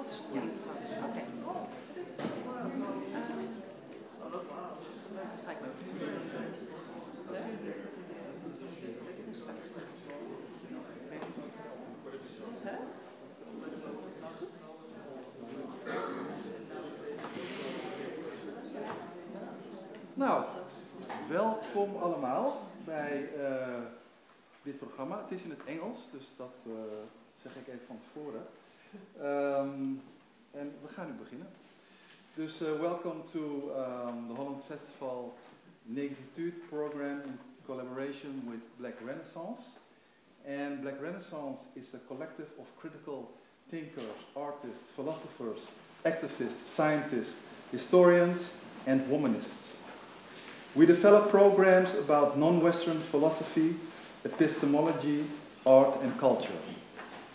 Ehm, nou, welkom allemaal bij eh, dit programma. Het is in het Engels, dus dat eh, zeg ik even van tevoren. Um, en we gaan nu beginnen. Dus uh, welcome to um, the Holland Festival Negritude program in collaboration with Black Renaissance. And Black Renaissance is a collective of critical thinkers, artists, philosophers, activists, scientists, historians, and womanists. We develop programs about non-Western philosophy, epistemology, art, and culture.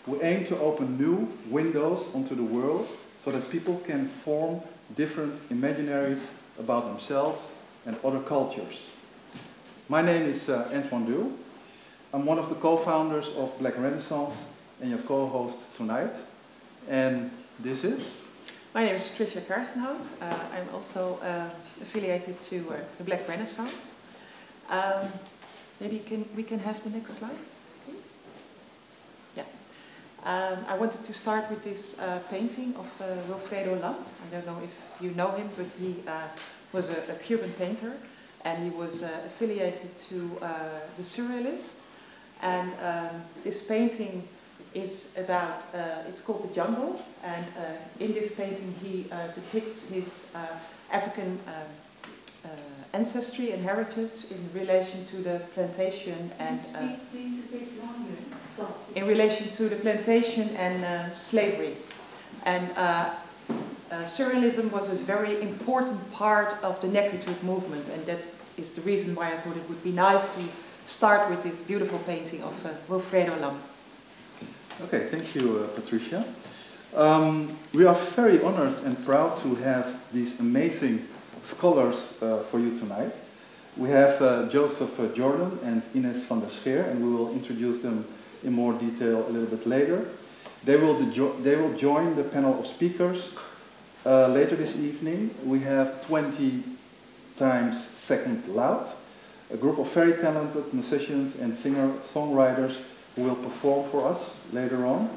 We aim to open new windows onto the world so that people can form different imaginaries about themselves and other cultures. My name is uh, Antoin Deul. I'm one of the co-founders of Black Renaissance and your co-host tonight. And this is? My name is Tricia Karstenhout. Uh, I'm also uh, affiliated to uh, the Black Renaissance. Um, maybe can, we can have the next slide. Um, I wanted to start with this uh, painting of uh, Wilfredo Lam. I don't know if you know him, but he uh, was a, a, Cuban painter and he was affiliated to the Surrealists. And um, this painting is about, uh, it's called The Jungle, and uh, in this painting he uh, depicts his uh, African um, uh, ancestry and heritage in relation to the plantation and uh, in relation to the plantation and slavery. And surrealism was a very important part of the negritude movement, and that is the reason why I thought it would be nice to start with this beautiful painting of Wilfredo Lam. Okay, thank you, uh, Patricia. Um, we are very honored and proud to have these amazing scholars uh, for you tonight. We have uh, Joseph uh, Jordan and Inez van der Scheer, and we will introduce them in more detail a little bit later. They will, they will join the panel of speakers uh, later this evening. We have 20 times second loud, a group of very talented musicians and singer-songwriters who will perform for us later on.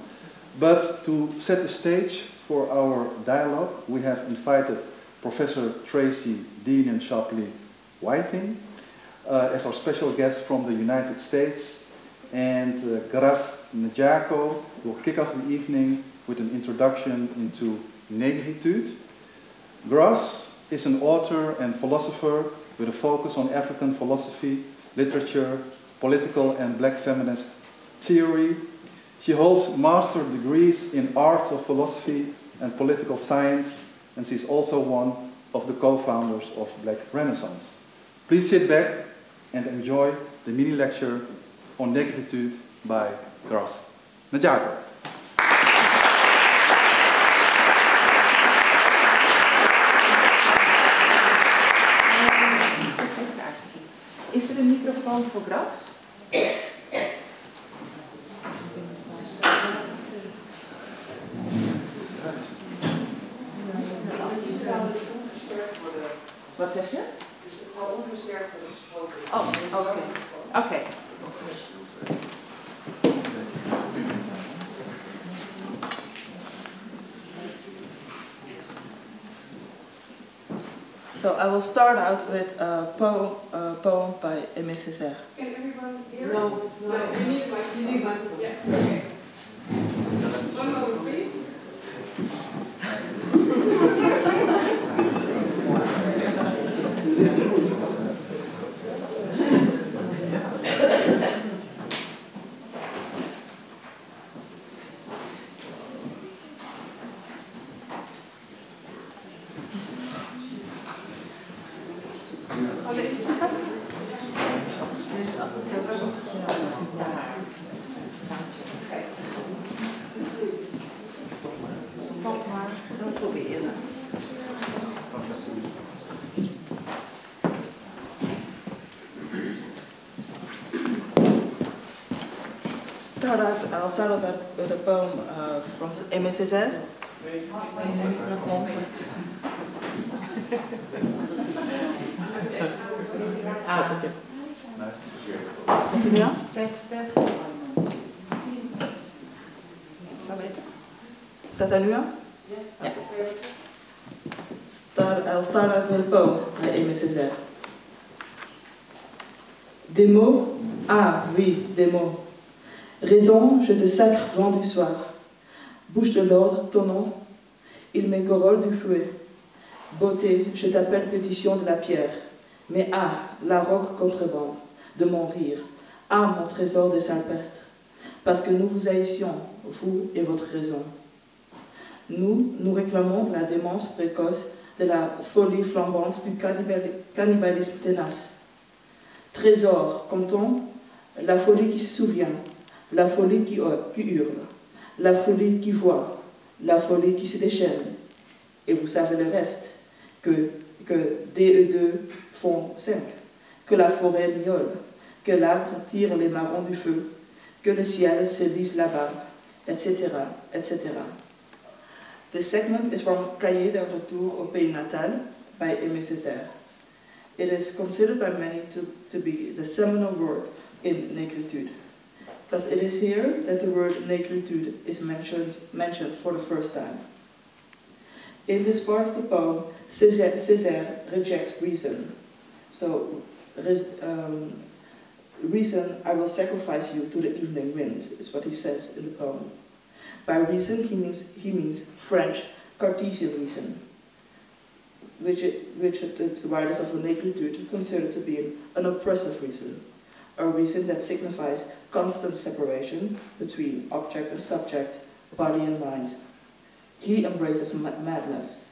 But to set the stage for our dialogue, we have invited Professor Tracy Dean and Shapley Whiting uh, as our special guest from the United States. And uh, Ndjako will kick off the evening with an introduction into negritude. Grâce is an author and philosopher with a focus on African philosophy, literature, political and black feminist theory. She holds master degrees in arts of philosophy and political science, and she's also one of the co-founders of Black Renaissance. Please sit back and enjoy the mini lecture on negritude by Gras Njako. Is er een microfoon voor Gras? Wat zeg je? Dus het zal onversterkt worden gesproken. Oh, oké. Oké. So I will start out with a poem, a poem by Aimé Césaire. Can everyone hear no, no, you need one. You need one. Yeah. Okay. One moment, please. start out, I'll start out with a poem uh, from Césaire. ah, nu aan? Test, test. Zou beter? Staat daar nu aan? Ja. Start, I'll start out with a poem by Aimé Césaire. Des mots Ah oui, des mots. Raison, je te sacre vent du soir. Bouche de l'ordre, ton nom. Il m'égorole du fouet. Beauté, je t'appelle pétition de la pierre. Mais ah, la roque contrebande de mon rire. Ah, mon trésor de Saint-Pêtre. Parce que nous vous haïssions, vous et votre raison. Nous, nous réclamons la démence précoce de la folie flambante du cannibalisme ténace. Trésor, comme-on, la folie qui se souvient, la folie qui, qui hurle, la folie qui voit, la folie qui se déchaîne. Et vous savez le reste, que, que DE2 font 5, que la forêt miaule, que l'arbre tire les marrons du feu, que le ciel se lise là-bas, etc., etc. The segment is from Cahiers d'un retour au pays natal by Aimé Césaire. It is considered by many to, to be the seminal work in négritude. Thus it is here that the word négritude is mentioned, mentioned for the first time. In this part of the poem, Césaire, Césaire rejects reason. So, um, reason, I will sacrifice you to the evening wind, is what he says in the poem. By reason, he means, he means French Cartesian reason, which, it, which the writers of the Negritude consider to be an oppressive reason, a reason that signifies constant separation between object and subject, body and mind. He embraces madness,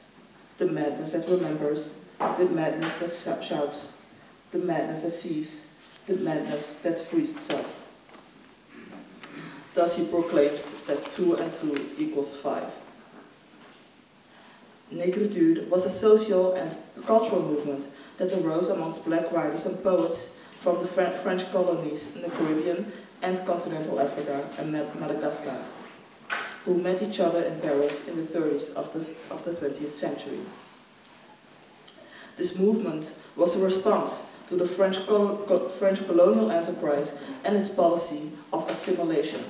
the madness that remembers, the madness that shouts, the madness that sees, the madness that frees itself. Thus he proclaims that 2 and 2 equals 5. Negritude was a social and cultural movement that arose amongst black writers and poets from the French colonies in the Caribbean and continental Africa and Madagascar, who met each other in Paris in the 30s of the, of the 20th century. This movement was a response to the French, col French colonial enterprise and its policy of assimilation.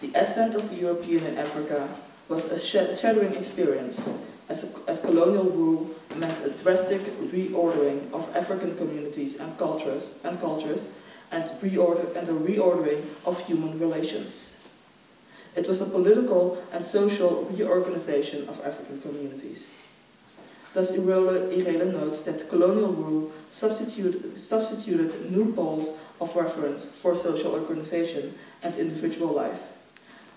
The advent of the European in Africa was a shattering experience, as, as colonial rule meant a drastic reordering of African communities and cultures and cultures, and, reorder, and a reordering of human relations. It was a political and social reorganization of African communities. Thus, Irele notes that colonial rule substituted, substituted new poles of reference for social organization and individual life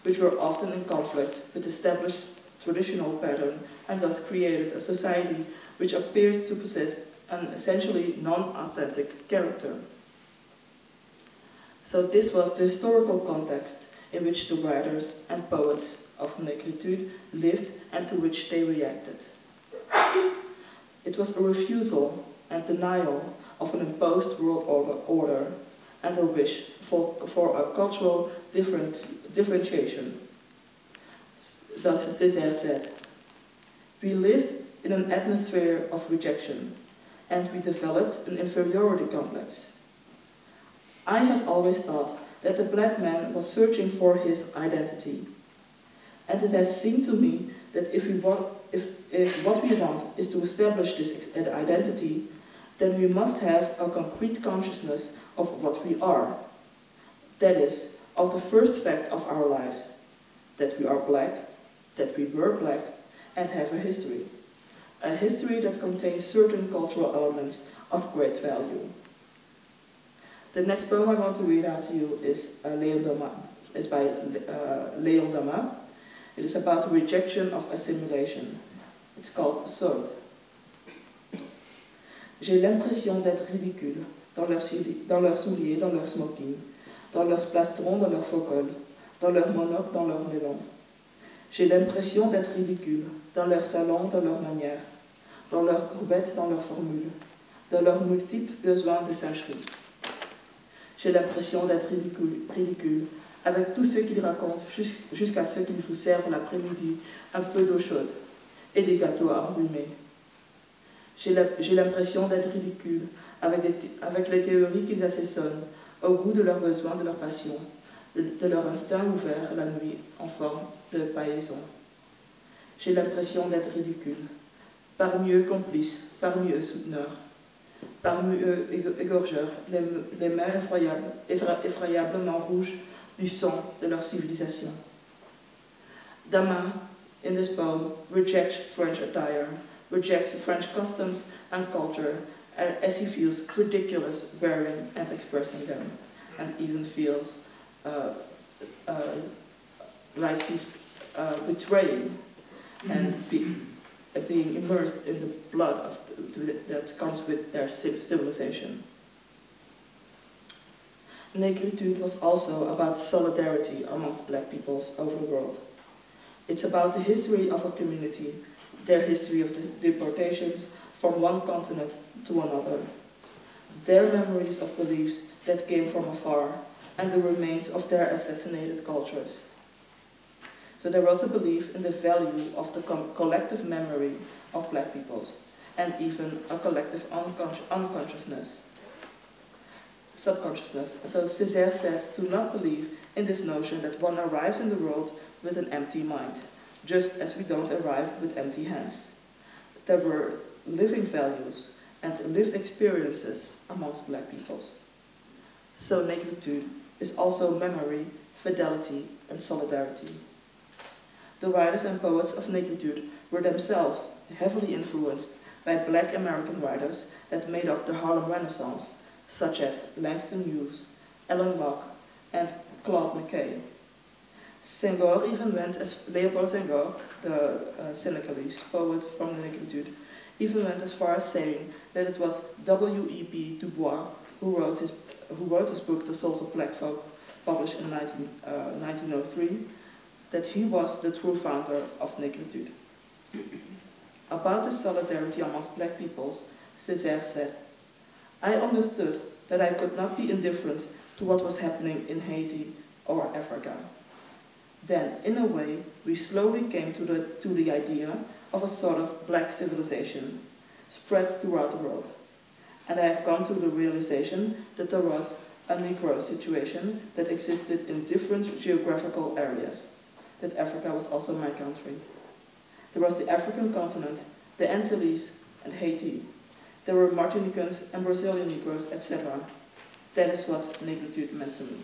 which were often in conflict with established traditional pattern and thus created a society which appeared to possess an essentially non-authentic character. So this was the historical context in which the writers and poets of Negritude lived and to which they reacted. It was a refusal and denial of an imposed world order and a wish for, for a cultural different, differentiation. Thus Césaire said, we lived in an atmosphere of rejection and we developed an inferiority complex. I have always thought that the black man was searching for his identity. And it has seemed to me that if, we want, if, if what we want is to establish this identity, then we must have a concrete consciousness of what we are. That is, of the first fact of our lives, that we are black, that we were black, and have a history. A history that contains certain cultural elements of great value. The next poem I want to read out to you is, uh, Leon Damas, by uh, Leon Damas. It is about the rejection of assimilation. It's called Solde. J'ai l'impression d'être ridicule dans leurs, dans souliers, dans leurs smoking, dans leurs plastrons, dans leurs faux dans leurs monocle, dans leurs mélons. J'ai l'impression d'être ridicule dans leurs salons, dans leurs manières, dans leurs courbettes, dans leurs formules, dans leurs multiples besoins de sagerie. J'ai l'impression d'être ridicule, ridicule avec tous ceux qu'ils racontent jusqu'à ceux qui vous servent l'après-midi un peu d'eau chaude et des gâteaux à enrhumer. J'ai l'impression d'être ridicule avec, avec les théories qu'ils assaisonnent au goût de leurs besoins, de leurs passions, de, leur instinct ouvert la nuit en forme de païson. J'ai l'impression d'être ridicule, parmi eux complice, parmi eux souteneur. Parmi eux égorgeurs, les, mains effroyables, effroyablement rouges du sang de leur civilisation. Damas, in this poem, rejects French attire, rejects French customs and culture, as he feels ridiculous wearing and expressing them, and even feels uh, uh, like he's uh, betraying and be, uh, being immersed in the blood of the, that comes with their civ- civilization. Negritude was also about solidarity amongst black peoples over the world. It's about the history of a community, their history of the deportations from one continent to another, their memories of beliefs that came from afar, and the remains of their assassinated cultures. So there was a belief in the value of the collective memory of black peoples, and even a collective unconsci- unconsciousness, subconsciousness. So Césaire said to not believe in this notion that one arrives in the world with an empty mind, just as we don't arrive with empty hands. There were living values and lived experiences amongst black peoples. So negritude is also memory, fidelity, and solidarity. The writers and poets of negritude were themselves heavily influenced by black American writers that made up the Harlem Renaissance, such as Langston Hughes, Alain Locke, and Claude McKay. Senghor even went as Leopold Senghor, the uh, syndicalist poet from the negritude, even went as far as saying that it was W.E.B. Du Bois who wrote his, who wrote his book, The Souls of Black Folk, published in 19, uh, 1903, that he was the true founder of negritude. About the solidarity amongst black peoples, Césaire said, I understood that I could not be indifferent to what was happening in Haiti or Africa. Then, in a way, we slowly came to the, to the idea of a sort of black civilization spread throughout the world. And I have come to the realization that there was a Negro situation that existed in different geographical areas, that Africa was also my country. There was the African continent, the Antilles, and Haiti. There were Martinicans and Brazilian Negroes, etc. That is what negritude meant to me.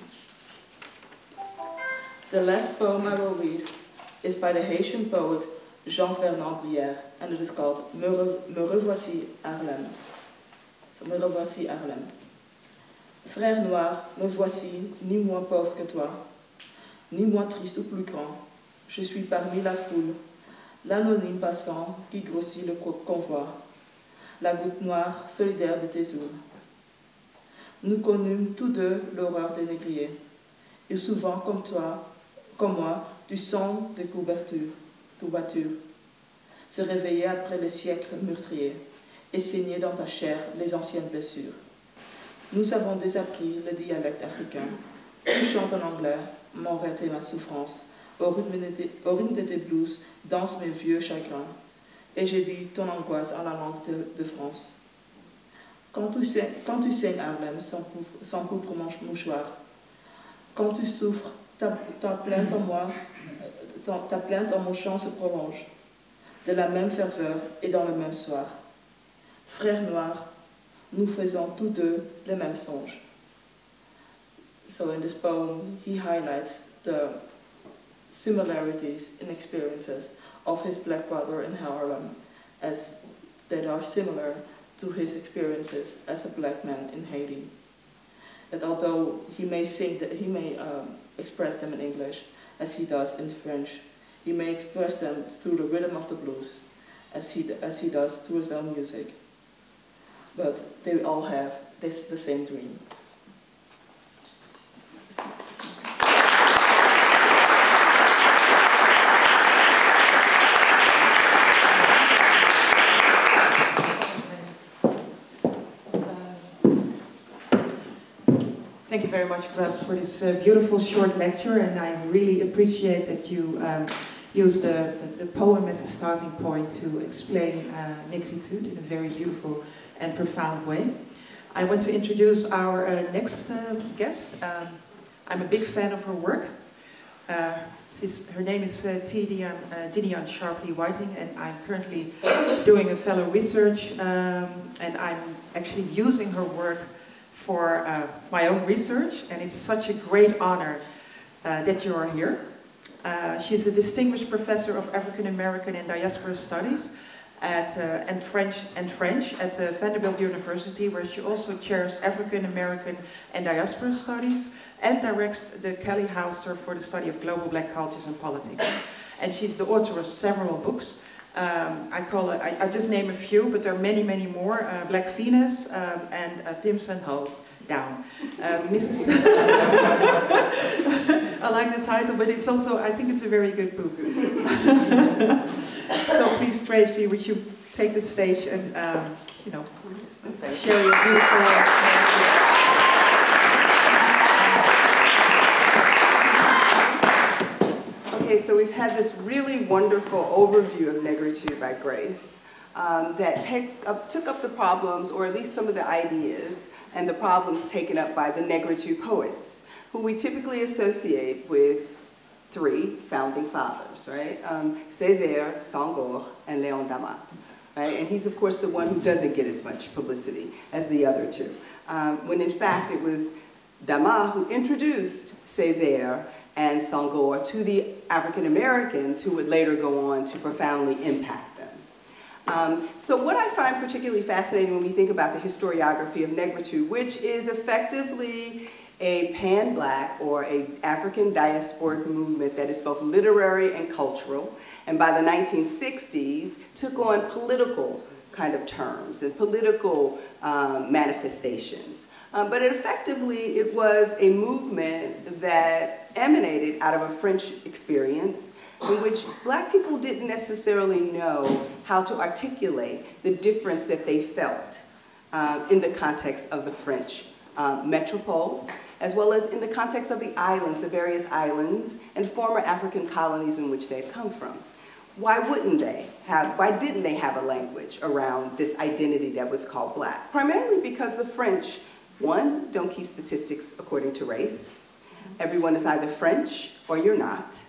The last poem I will read is by the Haitian poet Jean-Fernand Brierre, and it is called Me, re, Me revoici Harlem. So, Me revoici Harlem. Frère noir, me voici, ni moins pauvre que toi, ni moins triste ou plus grand. Je suis parmi la foule, l'anonyme passant qui grossit le convoi, la goutte noire solidaire de tes eaux. Nous connûmes tous deux l'horreur des négriers, et souvent comme toi, comme moi, du sang des couvertures, courbatures, se réveiller après le siècle meurtrier et saigner dans ta chair les anciennes blessures. Nous avons désappris le dialecte africain. Tu chantes en anglais, mon ma souffrance. Au rythme, de tes, au blues, dansent mes vieux chagrins. Et j'ai dit ton angoisse en la langue de, France. Quand tu, sais, quand tu saignes Harlem sans, couvre- sans mouchoir, quand tu souffres, ta, ta plainte en moi, ta, ta plainte en mon chant se prolonge, de la même ferveur et dans le même soir. Frères noirs, nous faisons tous deux le même songe. So in this poem, he highlights the similarities in experiences of his black brother in Harlem as that are similar to his experiences as a black man in Haiti. That although he may sing that he may um, express them in English as he does in French, he may express them through the rhythm of the blues as he, as he does through his own music. But they all have this the same dream. Thank you very much, Grâce, for this uh, beautiful short lecture, and I really appreciate that you um, used the, the, the poem as a starting point to explain uh, negritude in a very beautiful and profound way. I want to introduce our uh, next uh, guest. Um, I'm a big fan of her work. Uh, her name is uh, Tidian, uh, Didion Sharpley Whiting, and I'm currently doing a fellow research, um, and I'm actually using her work for uh, my own research, and it's such a great honor uh, that you are here. Uh, she's a distinguished professor of African American and Diaspora Studies at, uh, and French and French at the Vanderbilt University, where she also chairs African American and Diaspora Studies and directs the Callie Hauser for the study of global black cultures and politics. And she's the author of several books. Um, I call it, I, I, just name a few, but there are many, many more. Uh, black Venus um, and uh, Pimps and Hoes down. Uh, Mrs. I like the title, but it's also, I think it's a very good book. please, Tracy, would you take the stage and, um, you know, share your beautiful... Okay, so we've had this really wonderful overview of negritude by Grace um, that take up, took up the problems, or at least some of the ideas, and the problems taken up by the negritude poets, who we typically associate with three founding fathers, right? Um, Césaire, Senghor, and Léon Damas, right? And he's, of course, the one who doesn't get as much publicity as the other two, um, when in fact it was Damas who introduced Césaire and Senghor to the African Americans who would later go on to profoundly impact them. Um, so what I find particularly fascinating when we think about the historiography of negritude, which is effectively a pan-black or a African diasporic movement that is both literary and cultural, and by the 1960s took on political kind of terms and political um, manifestations. Um, but it effectively, it was a movement that emanated out of a French experience in which black people didn't necessarily know how to articulate the difference that they felt uh, in the context of the French uh, metropole, as well as in the context of the islands, the various islands and former African colonies in which they had come from. Why wouldn't they have, why didn't they have a language around this identity that was called black? Primarily because the French one, don't keep statistics according to race. Everyone is either French or you're not.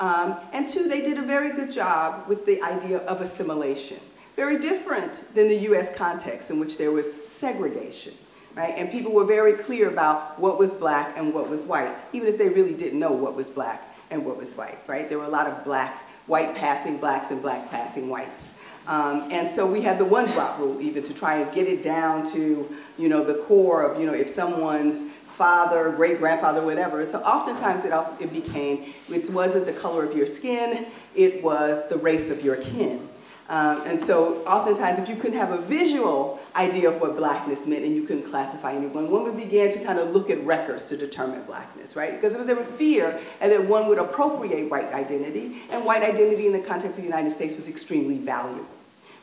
Um, and two, they did a very good job with the idea of assimilation. Very different than the US context in which there was segregation, right? And people were very clear about what was black and what was white, even if they really didn't know what was black and what was white, right? There were a lot of black, white passing blacks and black passing whites. Um, and so we had the one drop rule even to try and get it down to, you know, the core of, you know, if someone's father, great grandfather, whatever. So oftentimes it, it became, it wasn't the color of your skin, it was the race of your kin. Um, and so oftentimes if you couldn't have a visual idea of what blackness meant and you couldn't classify anyone, one began to kind of look at records to determine blackness, right? Because there was fear and that one would appropriate white identity and white identity in the context of the United States was extremely valuable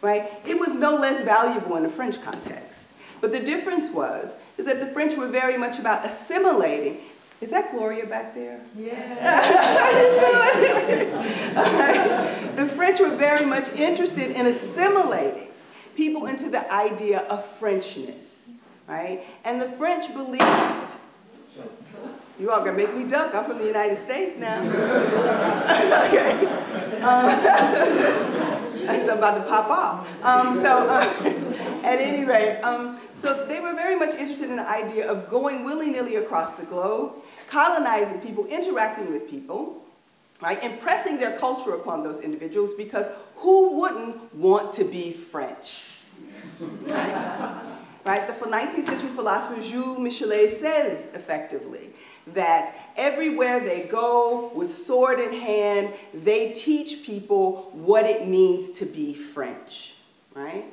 right? It was no less valuable in the French context. But the difference was, is that the French were very much about assimilating. Is that Gloria back there? Yes. right. The French were very much interested in assimilating people into the idea of Frenchness, right? And the French believed, you all gonna make me duck, I'm from the United States now. okay. Um, I'm about to pop off. Um, so uh, at any rate, um, so they were very much interested in the idea of going willy-nilly across the globe, colonizing people, interacting with people, right, impressing their culture upon those individuals because who wouldn't want to be French? Right? right? The 19th century philosopher Jules Michelet says effectively that everywhere they go with sword in hand, they teach people what it means to be French, right?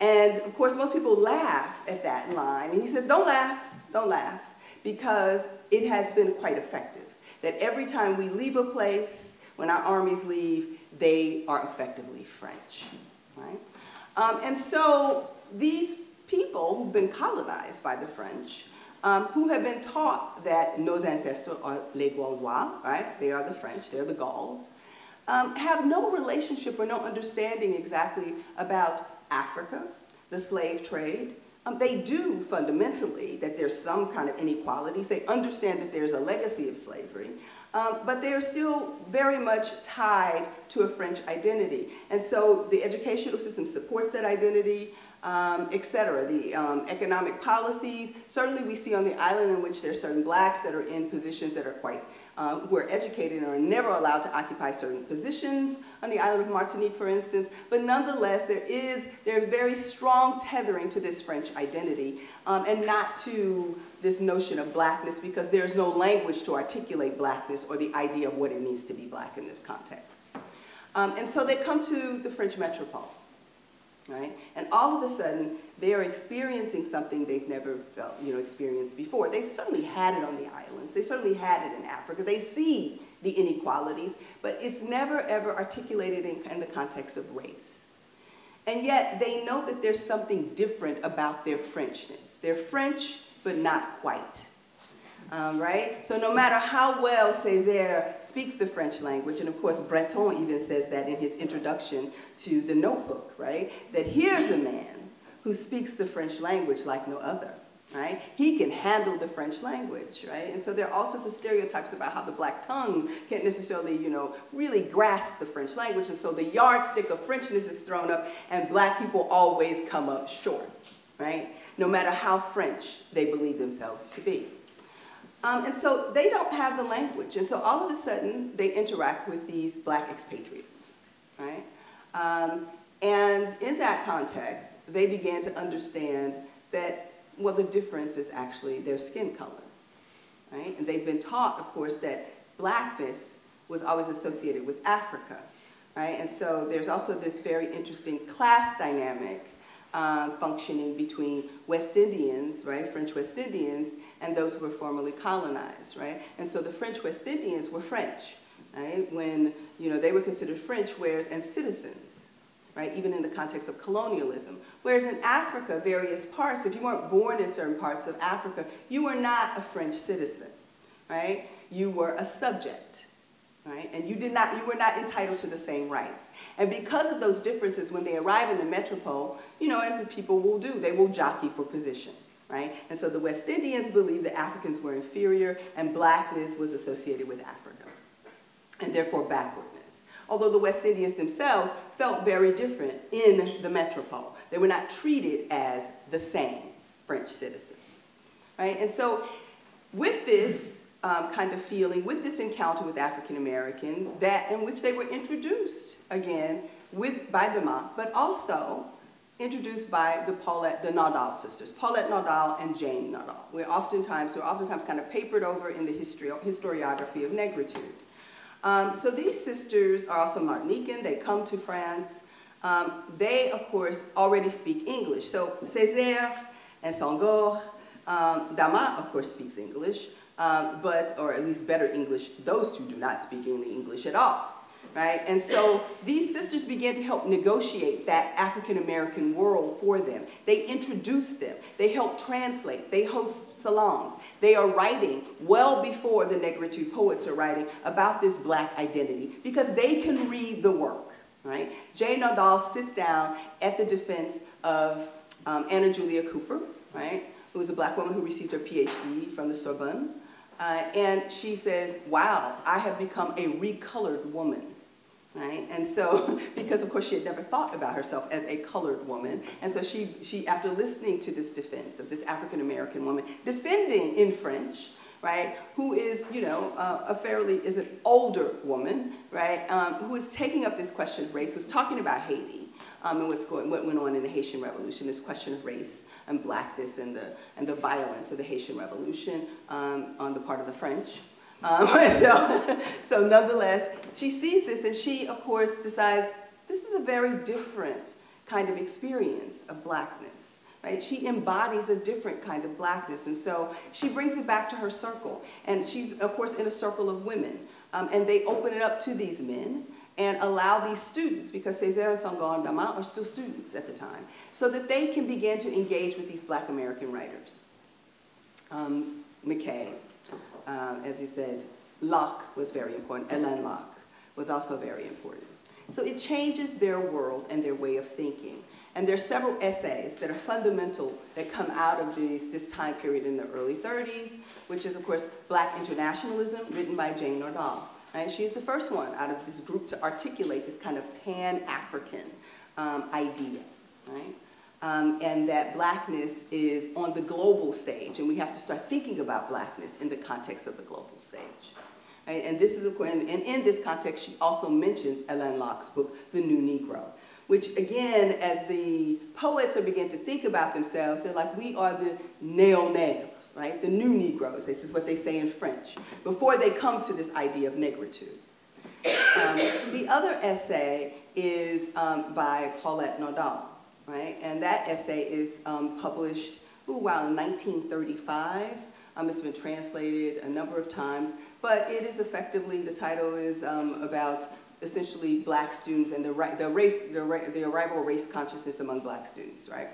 And of course, most people laugh at that line. And he says, don't laugh, don't laugh, because it has been quite effective. That every time we leave a place, when our armies leave, they are effectively French, right? Um, and so these people who've been colonized by the French um, who have been taught that nos ancestors are les Gaulois, right? They are the French, they're the Gauls, um, have no relationship or no understanding exactly about Africa, the slave trade. Um, they do fundamentally that there's some kind of inequalities. They understand that there's a legacy of slavery, um, but they're still very much tied to a French identity. And so the educational system supports that identity. um, et cetera, the um, economic policies. Certainly we see on the island in which there are certain blacks that are in positions that are quite, uh, who are educated and are never allowed to occupy certain positions on the island of Martinique, for instance. But nonetheless, there is, there's very strong tethering to this French identity um, and not to this notion of blackness because there's no language to articulate blackness or the idea of what it means to be black in this context. Um, and so they come to the French metropole right? And all of a sudden, they are experiencing something they've never felt, you know, experienced before. They've certainly had it on the islands. They certainly had it in Africa. They see the inequalities, but it's never ever articulated in, in the context of race. And yet, they know that there's something different about their Frenchness. They're French, but not quite um, right? So no matter how well Césaire speaks the French language, and of course Breton even says that in his introduction to the notebook, right? That here's a man who speaks the French language like no other, right? He can handle the French language, right? And so there are all sorts of stereotypes about how the black tongue can't necessarily, you know, really grasp the French language. And so the yardstick of Frenchness is thrown up and black people always come up short, right? No matter how French they believe themselves to be. Um, and so they don't have the language. And so all of a sudden, they interact with these black expatriates, right? Um, and in that context, they began to understand that, well, the difference is actually their skin color, right? And they've been taught, of course, that blackness was always associated with Africa, right? And so there's also this very interesting class dynamic uh, functioning between West Indians, right, French West Indians, and those who were formerly colonized, right? And so the French West Indians were French, right, when, you know, they were considered French, whereas, and citizens, right, even in the context of colonialism. Whereas in Africa, various parts, if you weren't born in certain parts of Africa, you were not a French citizen, right? You were a subject, right? And you did not, you were not entitled to the same rights. And because of those differences, when they arrive in the metropole, you know, as people will do, they will jockey for position, right? And so the West Indians believed that Africans were inferior and blackness was associated with Africa, and therefore backwardness. Although the West Indians themselves felt very different in the metropole. They were not treated as the same French citizens, right? And so with this, um, kind of feeling with this encounter with African Americans that in which they were introduced again with by Damas, but also introduced by the Paulette, the Nardal sisters, Paulette Nardal and Jane Nardal. We're oftentimes, we're oftentimes kind of papered over in the history, historiography of negritude. Um, so these sisters are also Martinican, they come to France. Um, they, of course, already speak English. So Césaire and Senghor, um, Damas, of course, speaks English um, but, or at least better English, those two do not speak any English at all, right? And so these sisters began to help negotiate that African-American world for them. They introduce them, they help translate, they host salons. They are writing well before the negritude poets are writing about this black identity because they can read the work, right? Jane Nardal sits down at the defense of um, Anna Julia Cooper, right? Who was a black woman who received her PhD from the Sorbonne. Uh, and she says, wow, I have become a recolored woman. Right? And so, because of course she had never thought about herself as a colored woman, and so she, she after listening to this defense of this African American woman defending in French, right, who is, you know, uh, a fairly, is an older woman, right, um, who is taking up this question of race, who's talking about Haiti, um, and what's going, what went on in the Haitian Revolution, this question of race and blackness and the, and the violence of the Haitian Revolution um, on the part of the French. Um, so, so nonetheless, she sees this and she, of course, decides this is a very different kind of experience of blackness. Right? She embodies a different kind of blackness. And so she brings it back to her circle. And she's, of course, in a circle of women. Um, and they open it up to these men and allow these students, because Césaire and Senghor and Damas are still students at the time, so that they can begin to engage with these black American writers. Um, McKay, uh, as he said, Locke was very important, Alain Locke was also very important. So it changes their world and their way of thinking. And there are several essays that are fundamental that come out of this, this time period in the early 30s, which is, of course, Black Internationalism, written by Jane Nardal. Right? She's the first one out of this group to articulate this kind of pan-African um, idea. Right? um, and that blackness is on the global stage, and we have to start thinking about blackness in the context of the global stage. Right? And this is, and in this context, she also mentions Alain Locke's book, The New Negro, which again, as the poets are beginning to think about themselves, they're like, we are the neo-negros, right? The new Negroes, this is what they say in French, before they come to this idea of negritude. Um, the other essay is um, by Paulette Nardal, right? And that essay is um, published, ooh, wow, in 1935. Um, it's been translated a number of times, but it is effectively, the title is um, about essentially black students and the, the race, the, the, arrival of race consciousness among black students, right?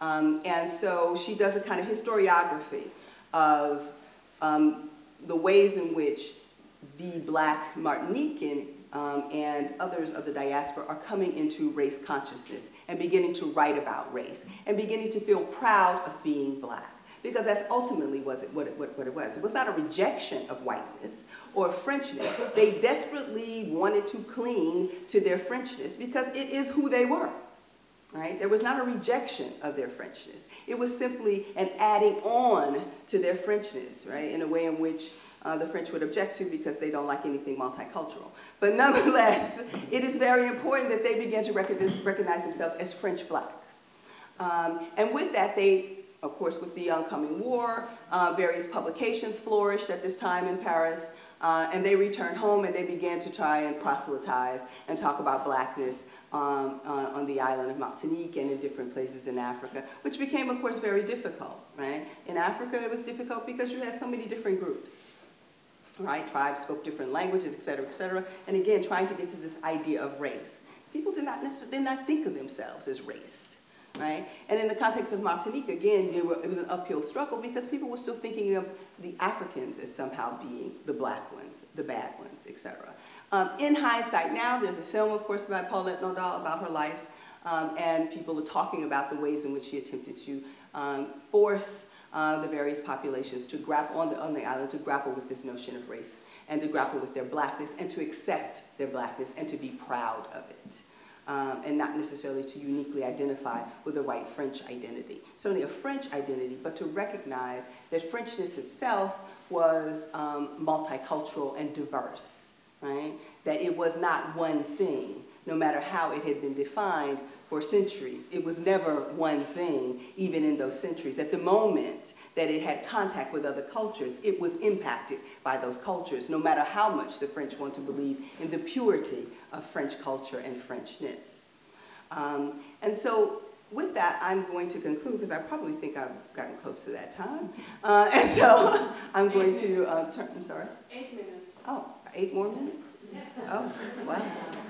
Um, and so she does a kind of historiography of um, the ways in which the black Martinican um, and others of the diaspora are coming into race consciousness and beginning to write about race and beginning to feel proud of being black. Because that's ultimately was it, what, it, what, what it was. It was not a rejection of whiteness or Frenchness. They desperately wanted to cling to their Frenchness because it is who they were. Right? There was not a rejection of their Frenchness. It was simply an adding on to their Frenchness, right? In a way in which uh, the French would object to because they don't like anything multicultural. But nonetheless, it is very important that they begin to recognize, recognize themselves as French blacks. Um, and with that, they, of course, with the oncoming war, uh, various publications flourished at this time in Paris. Uh, and they returned home and they began to try and proselytize and talk about blackness um, uh, on the island of Martinique and in different places in Africa, which became, of course, very difficult, right? In Africa, it was difficult because you had so many different groups right? Tribes spoke different languages, et cetera, et cetera. And again, trying to get to this idea of race. People did not necessarily did not think of themselves as raced, right? And in the context of Martinique, again, were, it was an uphill struggle because people were still thinking of the Africans as somehow being the black ones, the bad ones, et cetera. Um, in hindsight now, there's a film, of course, by Paulette Nardal about her life, um, and people are talking about the ways in which she attempted to um, force uh, the various populations to grapple on the, on the island to grapple with this notion of race and to grapple with their blackness and to accept their blackness and to be proud of it. Um, and not necessarily to uniquely identify with a white French identity. Certainly a French identity, but to recognize that Frenchness itself was um, multicultural and diverse, right? That it was not one thing, no matter how it had been defined, for centuries. It was never one thing, even in those centuries. At the moment that it had contact with other cultures, it was impacted by those cultures, no matter how much the French want to believe in the purity of French culture and Frenchness. Um, and so with that, I'm going to conclude because I probably think I've gotten close to that time. Uh, and so I'm going to uh, turn, I'm sorry? Eight minutes. Oh, eight more minutes? Oh, wow.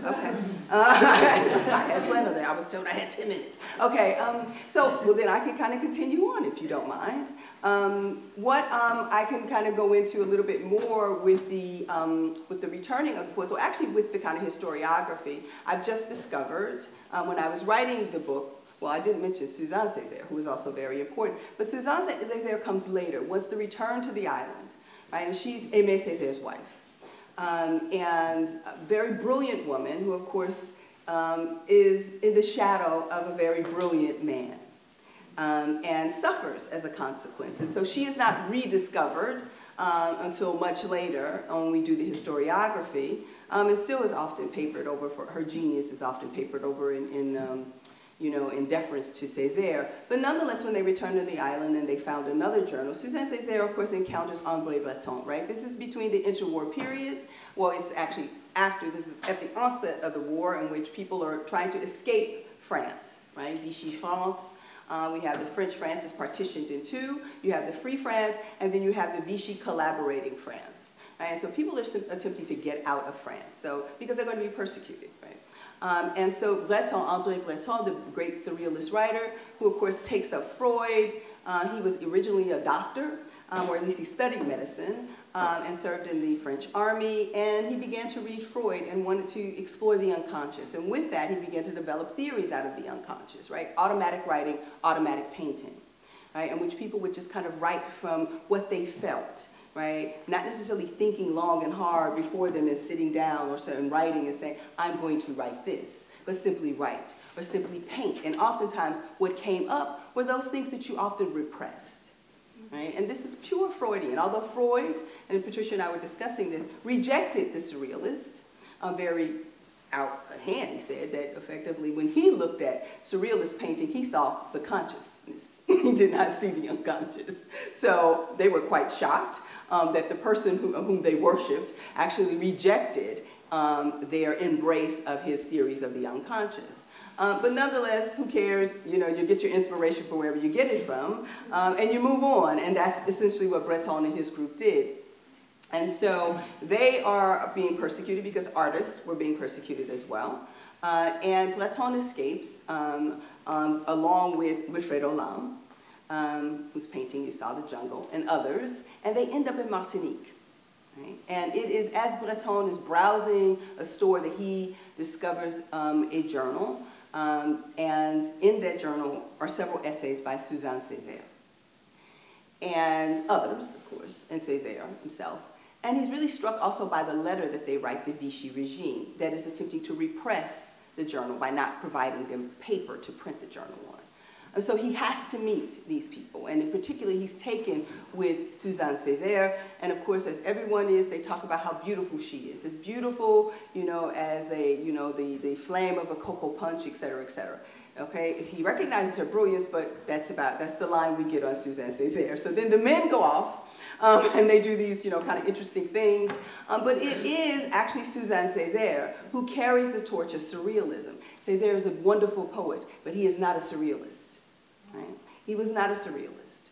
Okay. Uh, I had plenty of that. I was told I had 10 minutes. Okay, um, so, well, then I can kind of continue on if you don't mind. Um, what um, I can kind of go into a little bit more with the, um, with the returning of the poets, so actually with the kind of historiography, I've just discovered uh, when I was writing the book, well, I didn't mention Suzanne Césaire, who is also very important, but Suzanne Césaire comes later, once the return to the island, right, and she's Aimé Césaire's wife um, and a very brilliant woman who, of course, um, is in the shadow of a very brilliant man um, and suffers as a consequence. And so she is not rediscovered um, until much later when we do the historiography, um, and still is often papered over for her genius is often papered over in, in um, you know, in deference to Césaire. But nonetheless, when they returned to the island and they found another journal, Suzanne Césaire, of course, encounters André Breton, right? This is between the interwar period. Well, it's actually after, this is at the onset of the war in which people are trying to escape France, right? Vichy France. Uh, we have the French France is partitioned in two. You have the Free France, and then you have the Vichy collaborating France. Right? And so people are attempting to get out of France, so because they're going to be persecuted? Um, and so Breton, André Breton, the great surrealist writer, who of course takes up Freud, uh, he was originally a doctor, um, or at least he studied medicine, um, and served in the French army, and he began to read Freud and wanted to explore the unconscious. And with that, he began to develop theories out of the unconscious, right? Automatic writing, automatic painting, right? In which people would just kind of write from what they felt right? Not necessarily thinking long and hard before them and sitting down or certain writing and saying, I'm going to write this. but simply write or simply paint. And oftentimes what came up were those things that you often repressed. Right? And this is pure Freudian. Although Freud, and Patricia and I were discussing this, rejected the surrealist uh, very out of hand, he said, that effectively when he looked at surrealist painting, he saw the consciousness. he did not see the unconscious. So they were quite shocked um, that the person who, whom they worshipped actually rejected um, their embrace of his theories of the unconscious. Um, but nonetheless, who cares? You know, you get your inspiration from wherever you get it from, um, and you move on. And that's essentially what Breton and his group did. And so they are being persecuted because artists were being persecuted as well. Uh, and Breton escapes um, um, along with Wifredo Lam, um, whose painting you saw, The Jungle, and others, and they end up in Martinique. Right? And it is as Breton is browsing a store that he discovers um, a journal, um, and in that journal are several essays by Suzanne Césaire. And others, of course, and Césaire himself. And he's really struck also by the letter that they write the Vichy regime that is attempting to repress the journal by not providing them paper to print the journal on. So he has to meet these people. And in particular, he's taken with Suzanne Césaire. And of course, as everyone is, they talk about how beautiful she is. As beautiful, you know, as a, you know, the, the flame of a cocoa punch, et cetera, et cetera. Okay, he recognizes her brilliance, but that's about, that's the line we get on Suzanne Césaire. So then the men go off um, and they do these, you know, kind of interesting things. Um, but it is actually Suzanne Césaire who carries the torch of surrealism. Césaire is a wonderful poet, but he is not a surrealist. Right? He was not a surrealist.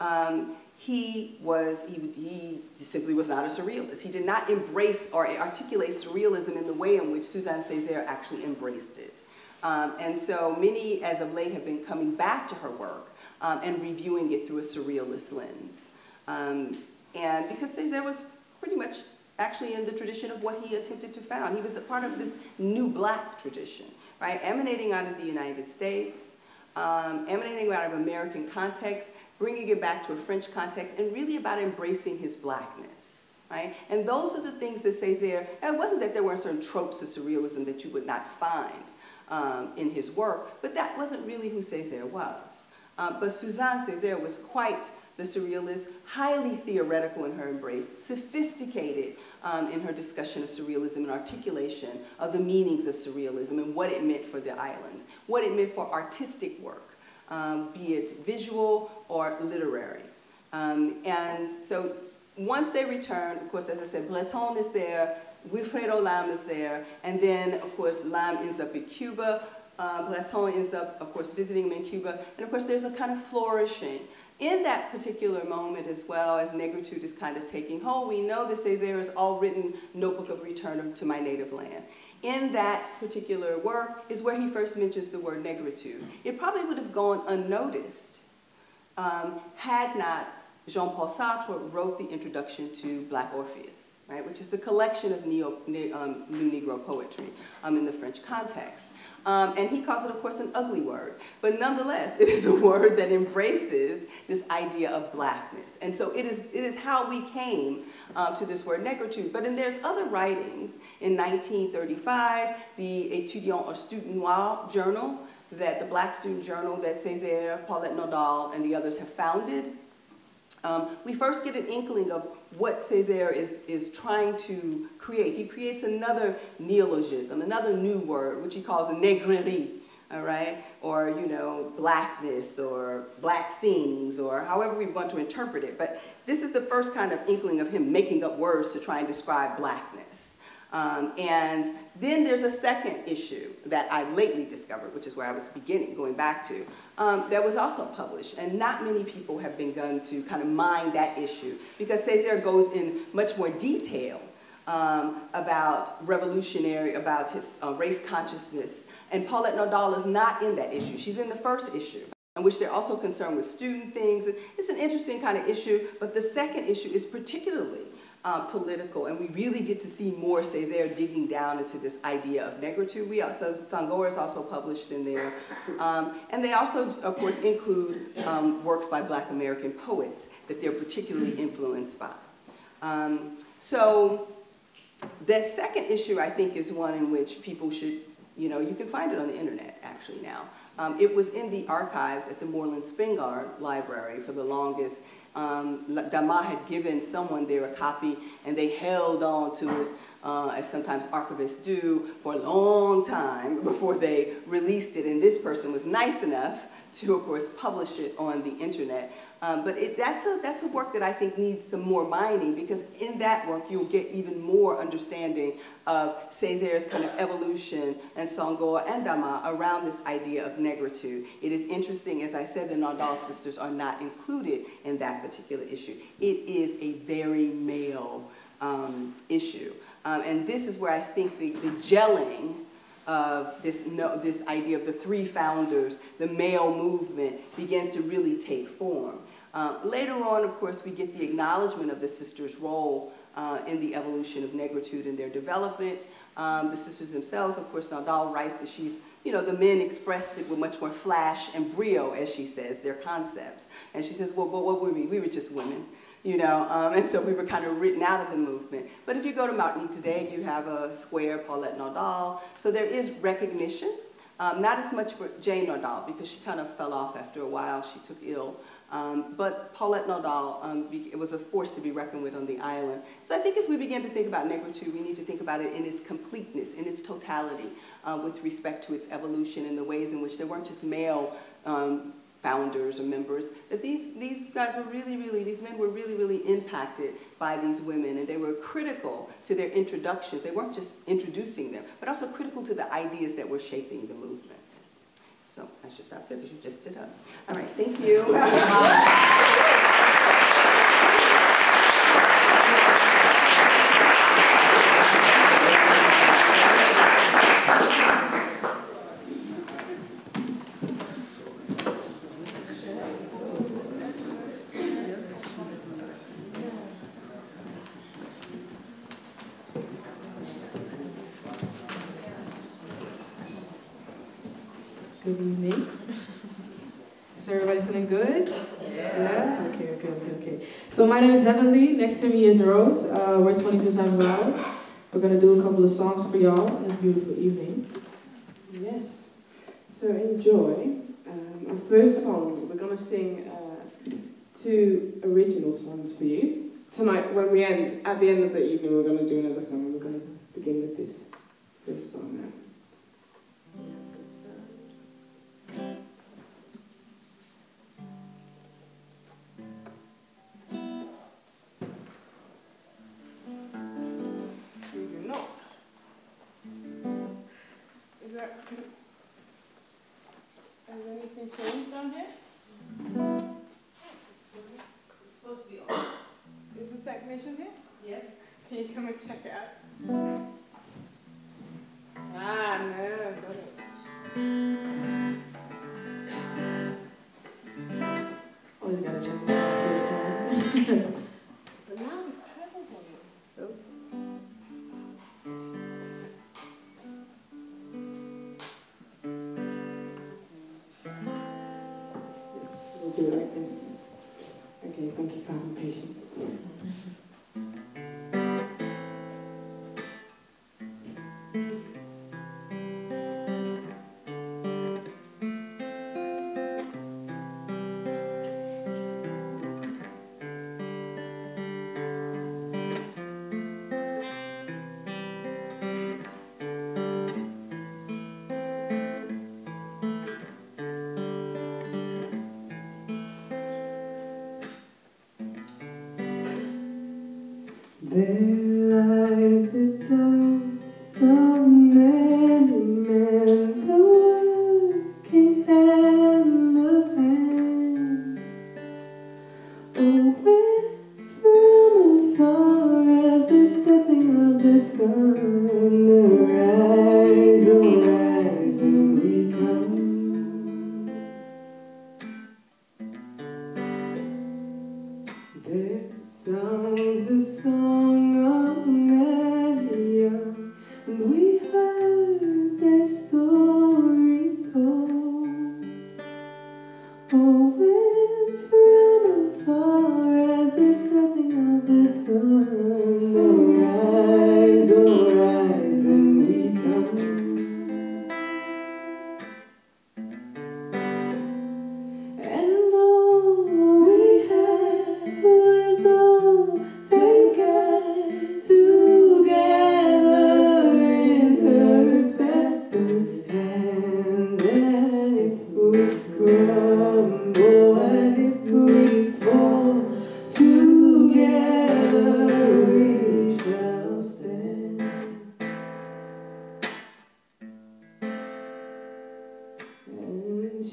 Um, he was, he, he simply was not a surrealist. He did not embrace or articulate surrealism in the way in which Suzanne Césaire actually embraced it. Um, and so many, as of late, have been coming back to her work um, and reviewing it through a surrealist lens. Um, and because Césaire was pretty much actually in the tradition of what he attempted to found. He was a part of this new black tradition, right? Emanating out of the United States, um, emanating out of American context, bringing it back to a French context, and really about embracing his blackness, right? And those are the things that Césaire, it wasn't that there weren't certain tropes of surrealism that you would not find um, in his work, but that wasn't really who Césaire was. Uh, but Suzanne Césaire was quite the surrealist, highly theoretical in her embrace, sophisticated um, in her discussion of surrealism and articulation of the meanings of surrealism and what it meant for the islands, what it meant for artistic work, um, be it visual or literary. Um, and so once they return, of course, as I said, Breton is there, Wifredo Lam is there, and then, of course, Lam ends up in Cuba. Uh, Breton ends up, of course, visiting him in Cuba. And of course, there's a kind of flourishing in that particular moment as well as negritude is kind of taking hold, we know that Césaire's all written Notebook of Return to My Native Land. In that particular work is where he first mentions the word negritude. It probably would have gone unnoticed um, had not Jean-Paul Sartre wrote the introduction to Black Orpheus, right, which is the collection of neo, um, New Negro poetry um, in the French context. Um, and he calls it, of course, an ugly word. But nonetheless, it is a word that embraces this idea of blackness. And so it is, it is how we came um, to this word negritude. But then there's other writings. In 1935, the Étudiant or Student Noir journal, that the Black Student Journal that Césaire, Paulette Nardal, and the others have founded, um, we first get an inkling of what Césaire is, is trying to create. He creates another neologism, another new word, which he calls a negrerie, all right? Or, you know, blackness or black things or however we want to interpret it. But this is the first kind of inkling of him making up words to try and describe blackness. Um, and then there's a second issue that I lately discovered, which is where I was beginning, going back to, um, that was also published. And not many people have begun to kind of mine that issue because Césaire goes in much more detail um, about revolutionary, about his uh, race consciousness. And Paulette Nardal is not in that issue. She's in the first issue in which they're also concerned with student things. It's an interesting kind of issue, but the second issue is particularly uh, political, and we really get to see more Césaire digging down into this idea of negritude. We also, Senghor is also published in there. Um, and they also, of course, include um, works by black American poets that they're particularly influenced by. Um, so the second issue, I think, is one in which people should You know, you can find it on the internet actually now. Um, it was in the archives at the Moorland Spingarn Library for the longest. Um, Damas had given someone there a copy and they held on to it uh, as sometimes archivists do, for a long time before they released it. And this person was nice enough to, of course, publish it on the internet. Um, but it, that's, a, that's a work that I think needs some more mining because in that work you'll get even more understanding of Césaire's kind of evolution and Senghor and Damas around this idea of negritude. It is interesting, as I said, the Nardal sisters are not included in that particular issue. It is a very male um, issue. Um, and this is where I think the, the gelling of this, no, this idea of the three founders, the male movement, begins to really take form. Uh, later on, of course, we get the acknowledgement of the sisters' role uh, in the evolution of negritude and their development. Um, the sisters themselves, of course, Nardal writes that she's, you know, the men expressed it with much more flash and brio, as she says, their concepts. And she says, well, well what were we? We were just women you know, um, and so we were kind of written out of the movement. But if you go to Martinique today, you have a square, Paulette Nardal, so there is recognition. Um, not as much for Jane Nardal, because she kind of fell off after a while, she took ill. Um, but Paulette Nardal um, it was a force to be reckoned with on the island. So I think as we begin to think about negritude, we need to think about it in its completeness, in its totality, uh, with respect to its evolution and the ways in which there weren't just male um, founders or members, that these, these guys were really, really, these men were really, really impacted by these women and they were critical to their introductions. They weren't just introducing them, but also critical to the ideas that were shaping the movement. So I should stop there because you just stood up. All right, thank you. Good evening. Is everybody feeling good? Yeah. yeah? Okay, okay, okay, okay. So my name is Heavenly. Next to me is Rose. Uh, we're 22 times loud. We're going to do a couple of songs for y'all this beautiful evening. Yes. So enjoy. Um, our first song, we're going to sing uh, two original songs for you. Tonight, when we end, at the end of the evening, we're going to do another song. We're going to begin with this, this song now.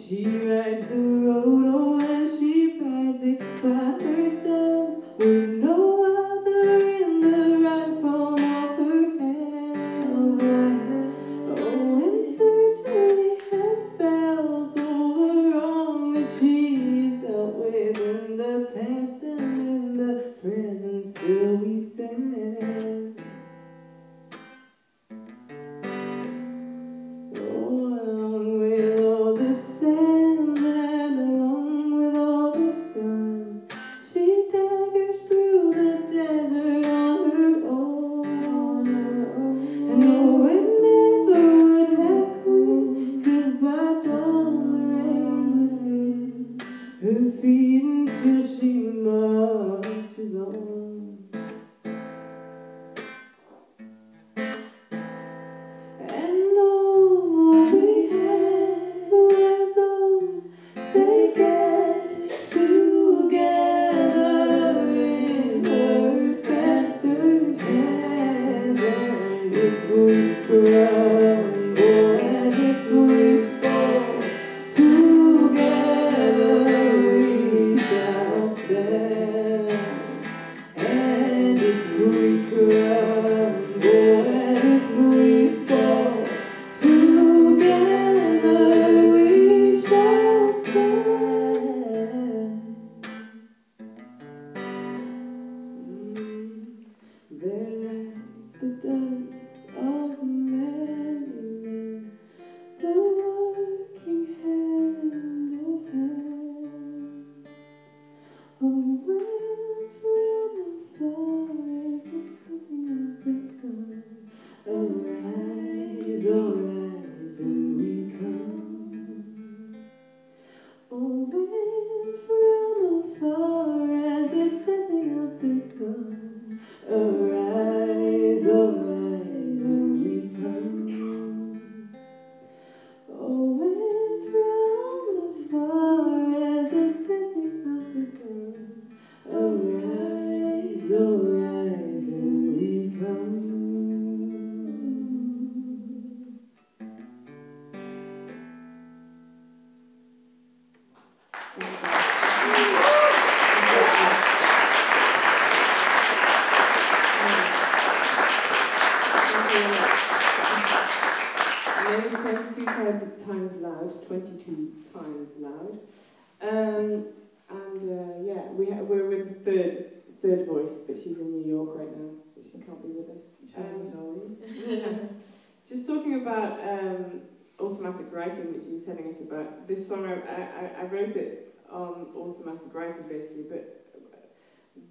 She raised the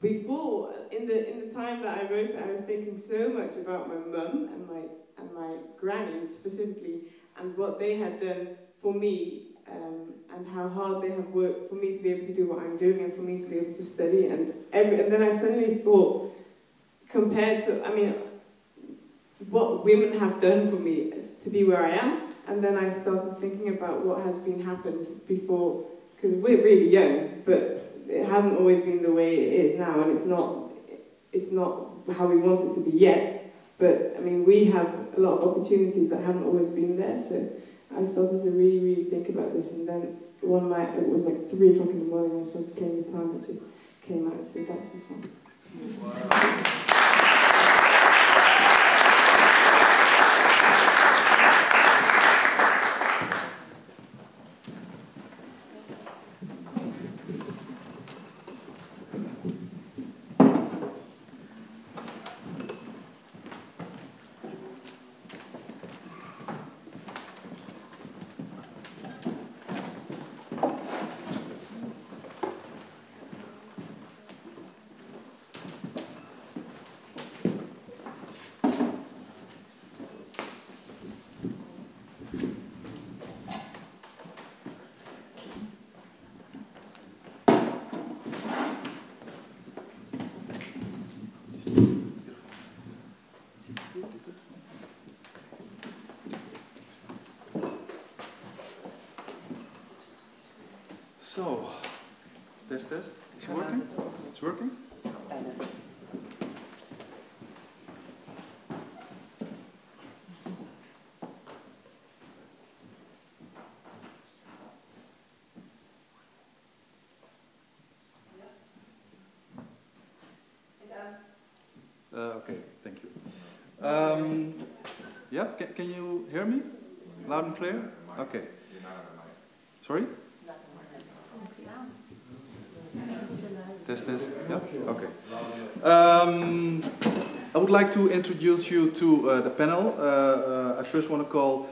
before, in the, in the time that I wrote it, I was thinking so much about my mum and my, and my granny specifically, and what they had done for me, um, and how hard they have worked for me to be able to do what I'm doing and for me to be able to study. And, every, and then I suddenly thought, compared to, I mean, what women have done for me to be where I am, and then I started thinking about what has been happened before, because we're really young, but it hasn't always been the way it is now, and it's not, it's not how we want it to be yet. But I mean, we have a lot of opportunities that haven't always been there. So I started to really, really think about this, and then one night it was like three o'clock in the morning. I started playing the time, it just came out. So that's the song. Wow. So, test, test. Is it working? It's working? Uh, okay, thank you. Um, yeah, can, can you hear me? Loud and clear? Okay. Sorry? Test, test. Yeah? Okay. Um, I would like to introduce you to uh, the panel. Uh, uh, I first want to call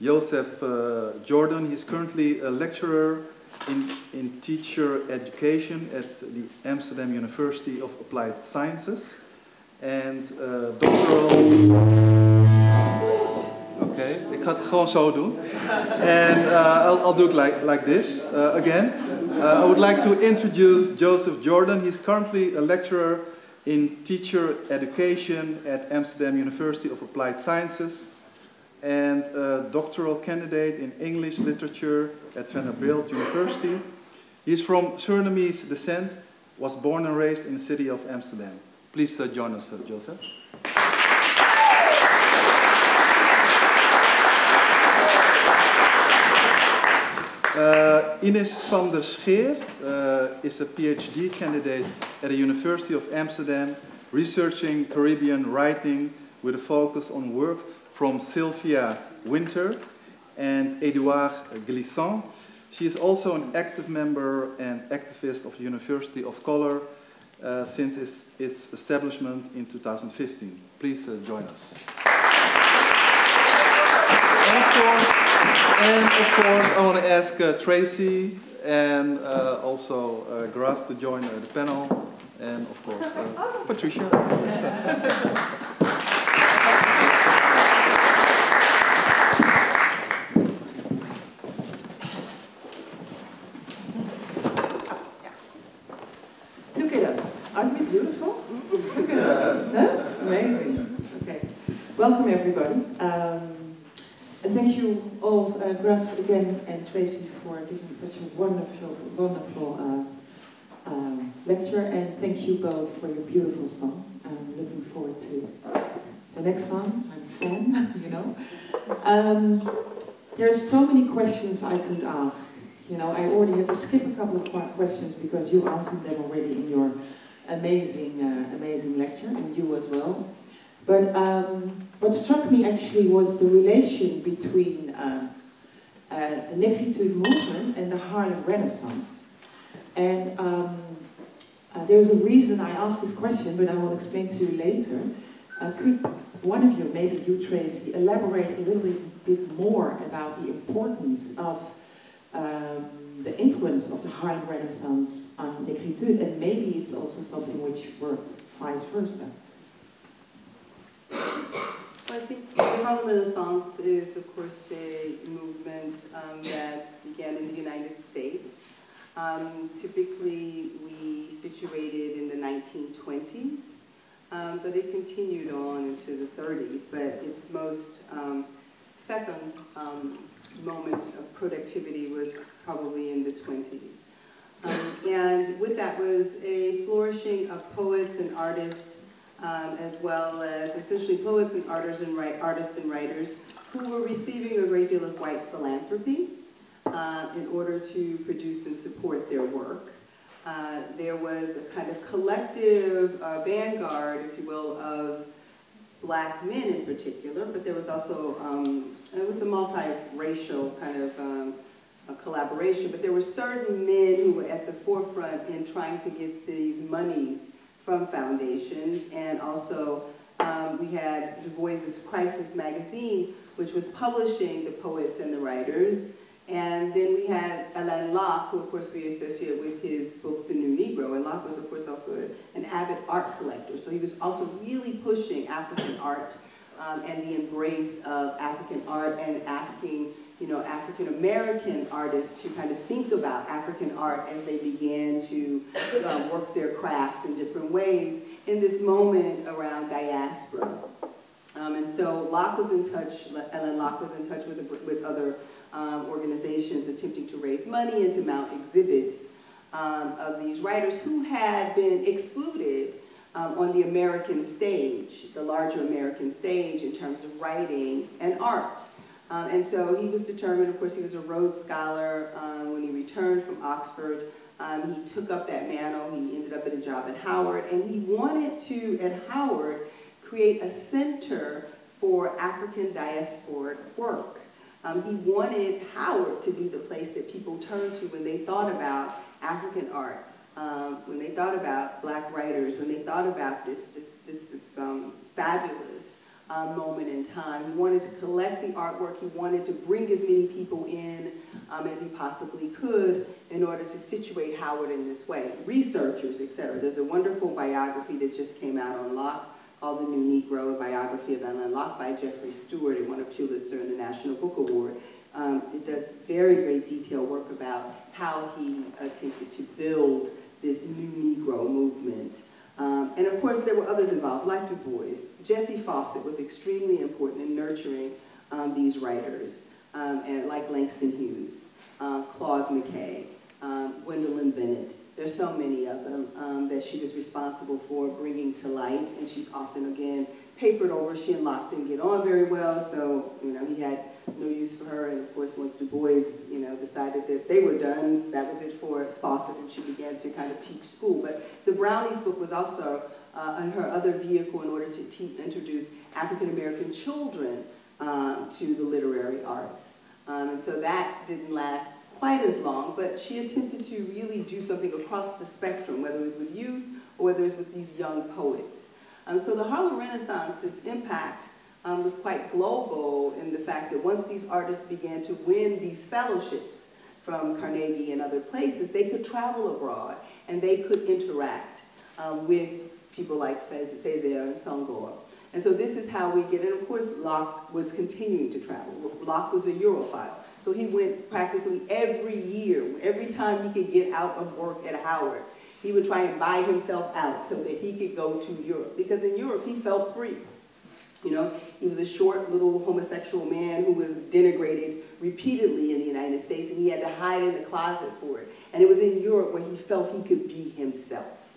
Joseph uh, Jordan. He's currently a lecturer in, in teacher education at the Amsterdam University of Applied Sciences and uh, doctoral. Okay, ik ga het gewoon zo doen. And I'll, I'll do it like, like this again. I would like to introduce Joseph Jordan. He's currently a lecturer in teacher education at Amsterdam University of Applied Sciences and a doctoral candidate in English literature at Vanderbilt University. He is from Surinamese descent, was born and raised in the city of Amsterdam. Please uh, join us, uh, Joseph. Uh, Inez van der Scheer uh, is a PhD candidate at the University of Amsterdam researching Caribbean writing with a focus on work from Sylvia Wynter and Edouard Glissant. She is also an active member and activist of University of Color uh, since its, its, establishment in 2015. Please join us. And of course, I want to ask uh, Tracy and uh, also uh, Grâce to join uh, the panel, and of course, Patricia. welcome everybody. Um, and thank you all, uh, Grâce again and Tracy for giving such a wonderful, wonderful uh, um, lecture. And thank you both for your beautiful song. I'm looking forward to the next song. I'm a fan, you know. Um, there's so many questions I could ask. You know, I already had to skip a couple of questions because you answered them already in your amazing, uh, amazing lecture, and you as well. But um, what struck me actually was the relation between uh, uh, the Negritude movement and the Harlem Renaissance. And um, uh, there's a reason I asked this question, but I will explain to you later. Uh, could one of you, maybe you Tracy, elaborate a little bit, bit more about the importance of um, the influence of the Harlem Renaissance on Negritude, and maybe it's also something which worked vice versa. I think the Harlem Renaissance is, of course, a movement um, that began in the United States. Um, typically, we situated in the 1920s, um, but it continued on into the 30s. But its most um, fecund um, moment of productivity was probably in the 20s. Um, and with that was a flourishing of poets and artists um, as well as essentially poets and artists and, write, artists and writers who were receiving a great deal of white philanthropy uh, in order to produce and support their work. Uh, there was a kind of collective uh, vanguard, if you will, of black men in particular, but there was also, um, it was a multiracial kind of um, collaboration, but there were certain men who were at the forefront in trying to get these monies from foundations, and also um, we had Du Bois's Crisis magazine, which was publishing the poets and the writers, and then we had Alain Locke, who of course we associate with his book, The New Negro, and Locke was of course also an avid art collector, so he was also really pushing African art um, and the embrace of African art and asking you know, African American artists to kind of think about African art as they began to uh, work their crafts in different ways in this moment around diaspora. Um, and so Locke was in touch, Alain Locke was in touch with, with other um, organizations attempting to raise money and to mount exhibits um, of these writers who had been excluded um, on the American stage, the larger American stage in terms of writing and art. Um, and so he was determined, of course, he was a Rhodes Scholar um, when he returned from Oxford. Um, he took up that mantle, he ended up at a job at Howard, and he wanted to, at Howard, create a center for African diasporic work. Um, he wanted Howard to be the place that people turned to when they thought about African art, um, when they thought about black writers, when they thought about this, just, just this um, fabulous uh, moment in time. He wanted to collect the artwork. He wanted to bring as many people in um, as he possibly could in order to situate Howard in this way. Researchers, etc. There's a wonderful biography that just came out on Locke called The New Negro, a biography of Alain Locke by Jeffrey Stewart. It won a Pulitzer and the National Book Award. Um, it does very great detailed work about how he attempted to build this new Negro movement um, and of course, there were others involved, like Du Bois. Jessie Fauset was extremely important in nurturing um, these writers, um, and like Langston Hughes, uh, Claude McKay, um, Gwendolyn Bennett. There's so many of them um, that she was responsible for bringing to light, and she's often, again, papered over. She and Locke didn't get on very well, so, you know, he had no use for her. And of course, once Du Bois, you know, decided that they were done, that was it for Fauset, and she began to kind of teach school. But the Brownies book was also uh, her other vehicle in order to introduce African American children um, to the literary arts. Um, and so that didn't last quite as long, but she attempted to really do something across the spectrum, whether it was with youth or whether it was with these young poets. Um, so the Harlem Renaissance, its impact um, was quite global in the fact that once these artists began to win these fellowships from Carnegie and other places, they could travel abroad and they could interact um, with people like Césaire and Senghor. And so this is how we get, and of course Locke was continuing to travel. Locke was a Europhile. So he went practically every year, every time he could get out of work at Howard, he would try and buy himself out so that he could go to Europe. Because in Europe, he felt free. You know, he was a short little homosexual man who was denigrated repeatedly in the United States and he had to hide in the closet for it. And it was in Europe where he felt he could be himself.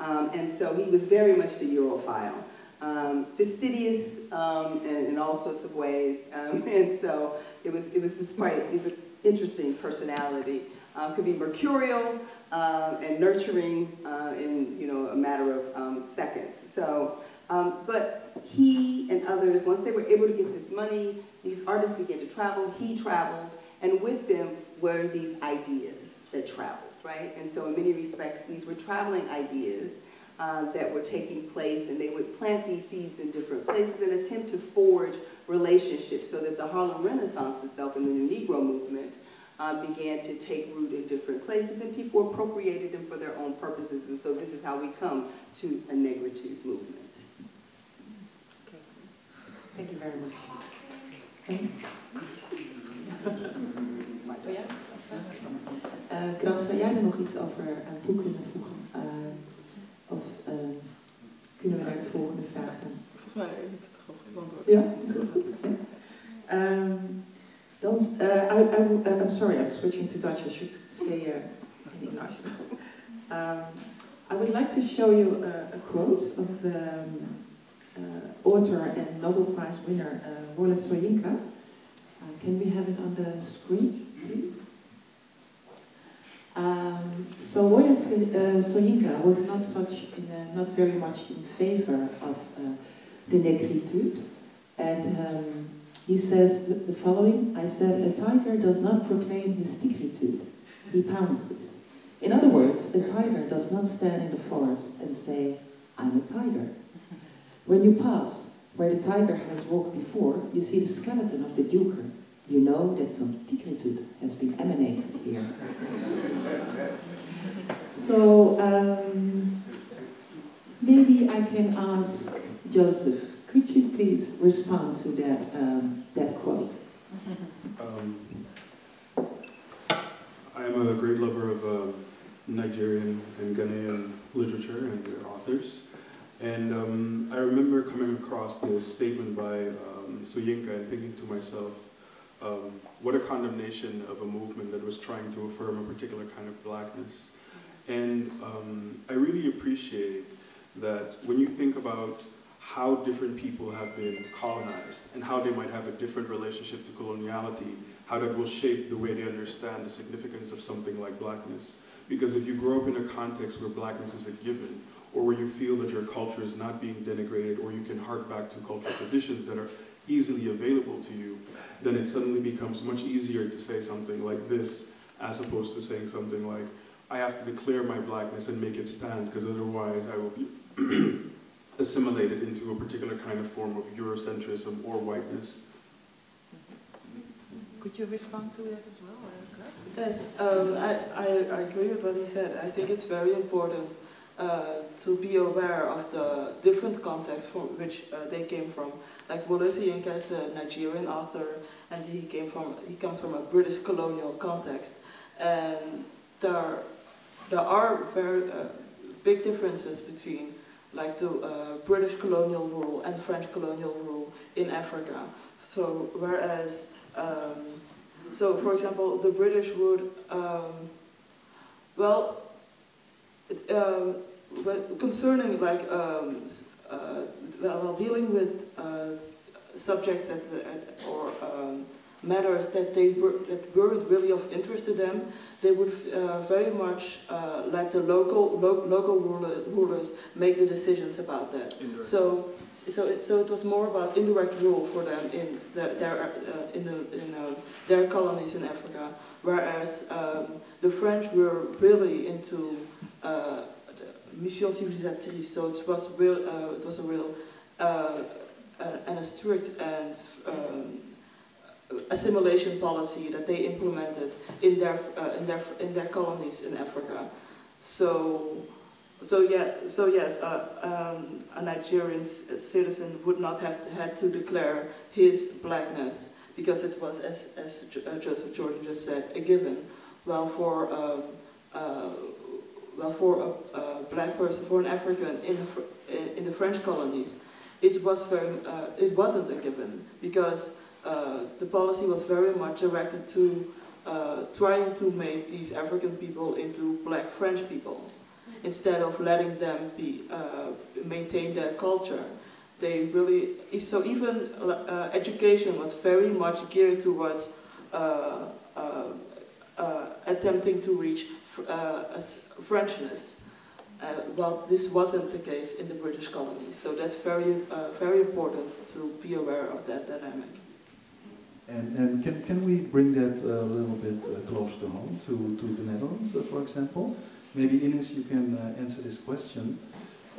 Um, and so he was very much the Europhile. Um, fastidious um, in, in, all sorts of ways. Um, and so it was, it was just quite, an interesting personality. Um, could be mercurial uh, and nurturing uh, in, you know, a matter of seconds. So um, but he and others, once they were able to get this money, these artists began to travel, he traveled, and with them were these ideas that traveled, right? And so in many respects, these were traveling ideas uh, that were taking place, and they would plant these seeds in different places and attempt to forge relationships so that the Harlem Renaissance itself and the New Negro movement uh, began to take root in different places, and people appropriated them for their own purposes, and so this is how we come to a negritude movement. Thank you very much. Uh, Kras, zou jij er nog iets over aan toe kunnen voegen? Uh, of uh, kunnen we naar de volgende vraag gaan? Volgens mij heeft het gewoon beantwoord. Ja, um, dan, uh, I, I, uh, I'm sorry, I'm switching to Dutch. I should stay uh, in English. Um, I would like to show you a, a quote of the um, uh, author and Nobel Prize winner uh, Wole Soyinka. Uh, can we have it on the screen, please? Um, so Wole Soyinka was not such, in, not very much in favor of the negritude, and um, he says the, following, I said, a tiger does not proclaim his tigritude, he pounces. In other words, a tiger does not stand in the forest and say, I'm a tiger. When you pass where the tiger has walked before, you see the skeleton of the duiker. You know that some tigritude has been emanated here. so, um, maybe I can ask Joseph, could you please respond to that, um, that quote? Um, I am a great lover of uh, Nigerian and Ghanaian literature and their authors. And um, I remember coming across this statement by um, Soyinka and thinking to myself, um, what a condemnation of a movement that was trying to affirm a particular kind of blackness. And um, I really appreciate that when you think about how different people have been colonized and how they might have a different relationship to coloniality, how that will shape the way they understand the significance of something like blackness. Because if you grow up in a context where blackness is a given, or where you feel that your culture is not being denigrated, or you can hark back to cultural traditions that are easily available to you, then it suddenly becomes much easier to say something like this, as opposed to saying something like, I have to declare my blackness and make it stand, because otherwise I will be assimilated into a particular kind of form of Eurocentrism or whiteness. Could you respond to that as well, Yes, um, I, I, I agree with what he said. I think it's very important uh, to be aware of the different contexts from which uh, they came from. Like Wole Soyinka is a Nigerian author, and he came from he comes from a British colonial context, and there there are very uh, big differences between like the uh, British colonial rule and French colonial rule in Africa. So whereas um, so for example the British would um, well um, concerning like um, uh, well, dealing with uh, subjects at, at or um, matters that they were that weren't really of interest to them, they would uh, very much uh, let the local lo local ruler, rulers make the decisions about that. Indirect. So, so it, so it was more about indirect rule for them in the, their uh, in, the, in uh, their colonies in Africa, whereas um, the French were really into uh, mission civilisatrice. So it was real. Uh, it was a real uh, and a strict and um, assimilation policy that they implemented in their uh, in their in their colonies in Africa. So, so yeah, so yes, uh, um, a Nigerian citizen would not have to, had to declare his blackness because it was, as as uh, Joseph Jordan just said, a given. Well, for um, uh, well for a, a, black person, for an African in the in the French colonies, it was very uh, it wasn't a given because uh, the policy was very much directed to uh, trying to make these African people into black French people instead of letting them be uh, maintain their culture. They really so even uh, education was very much geared towards uh, attempting to reach Frenchness. Uh, well, this wasn't the case in the British colonies, so that's very, uh, very important to be aware of that dynamic. And, and can, can we bring that a little bit uh, closer to home, to, to the Netherlands, uh, for example? Maybe Inez, you can uh, answer this question.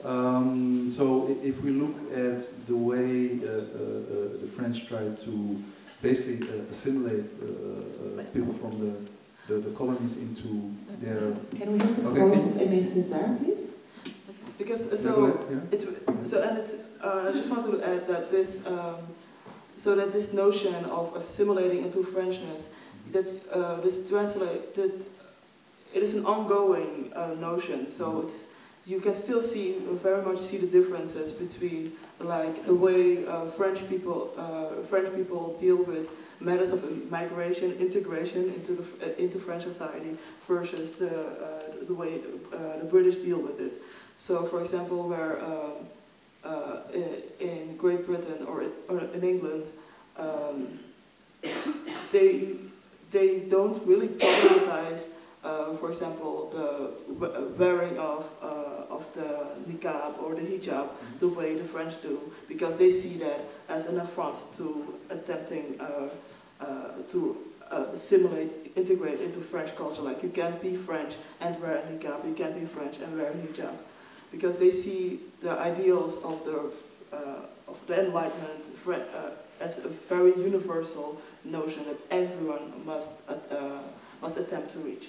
Um, so if we look at the way the French tried to basically assimilate people from the, the, the, colonies into their... Can we have the okay, quote of Aimé Césaire, please? Because, so, it, so and it, I just wanted to add that this um, so that this notion of assimilating into Frenchness, that uh, this translate, that it is an ongoing uh, notion. So mm-hmm. it's you can still see very much see the differences between like the way uh, French people uh, French people deal with matters of migration, integration into the uh, into French society versus the uh, the way the British deal with it. So, for example, where um, uh, in Great Britain or, or in England, um, they they don't really uh, for example, the wearing of uh, of the niqab or the hijab the way the French do, because they see that as an affront to attempting uh, uh, to uh, assimilate, integrate into French culture. Like you can't be French and wear a niqab, you can't be French and wear a hijab because they see the ideals of the, uh, of the Enlightenment uh, as a very universal notion that everyone must, uh, must attempt to reach.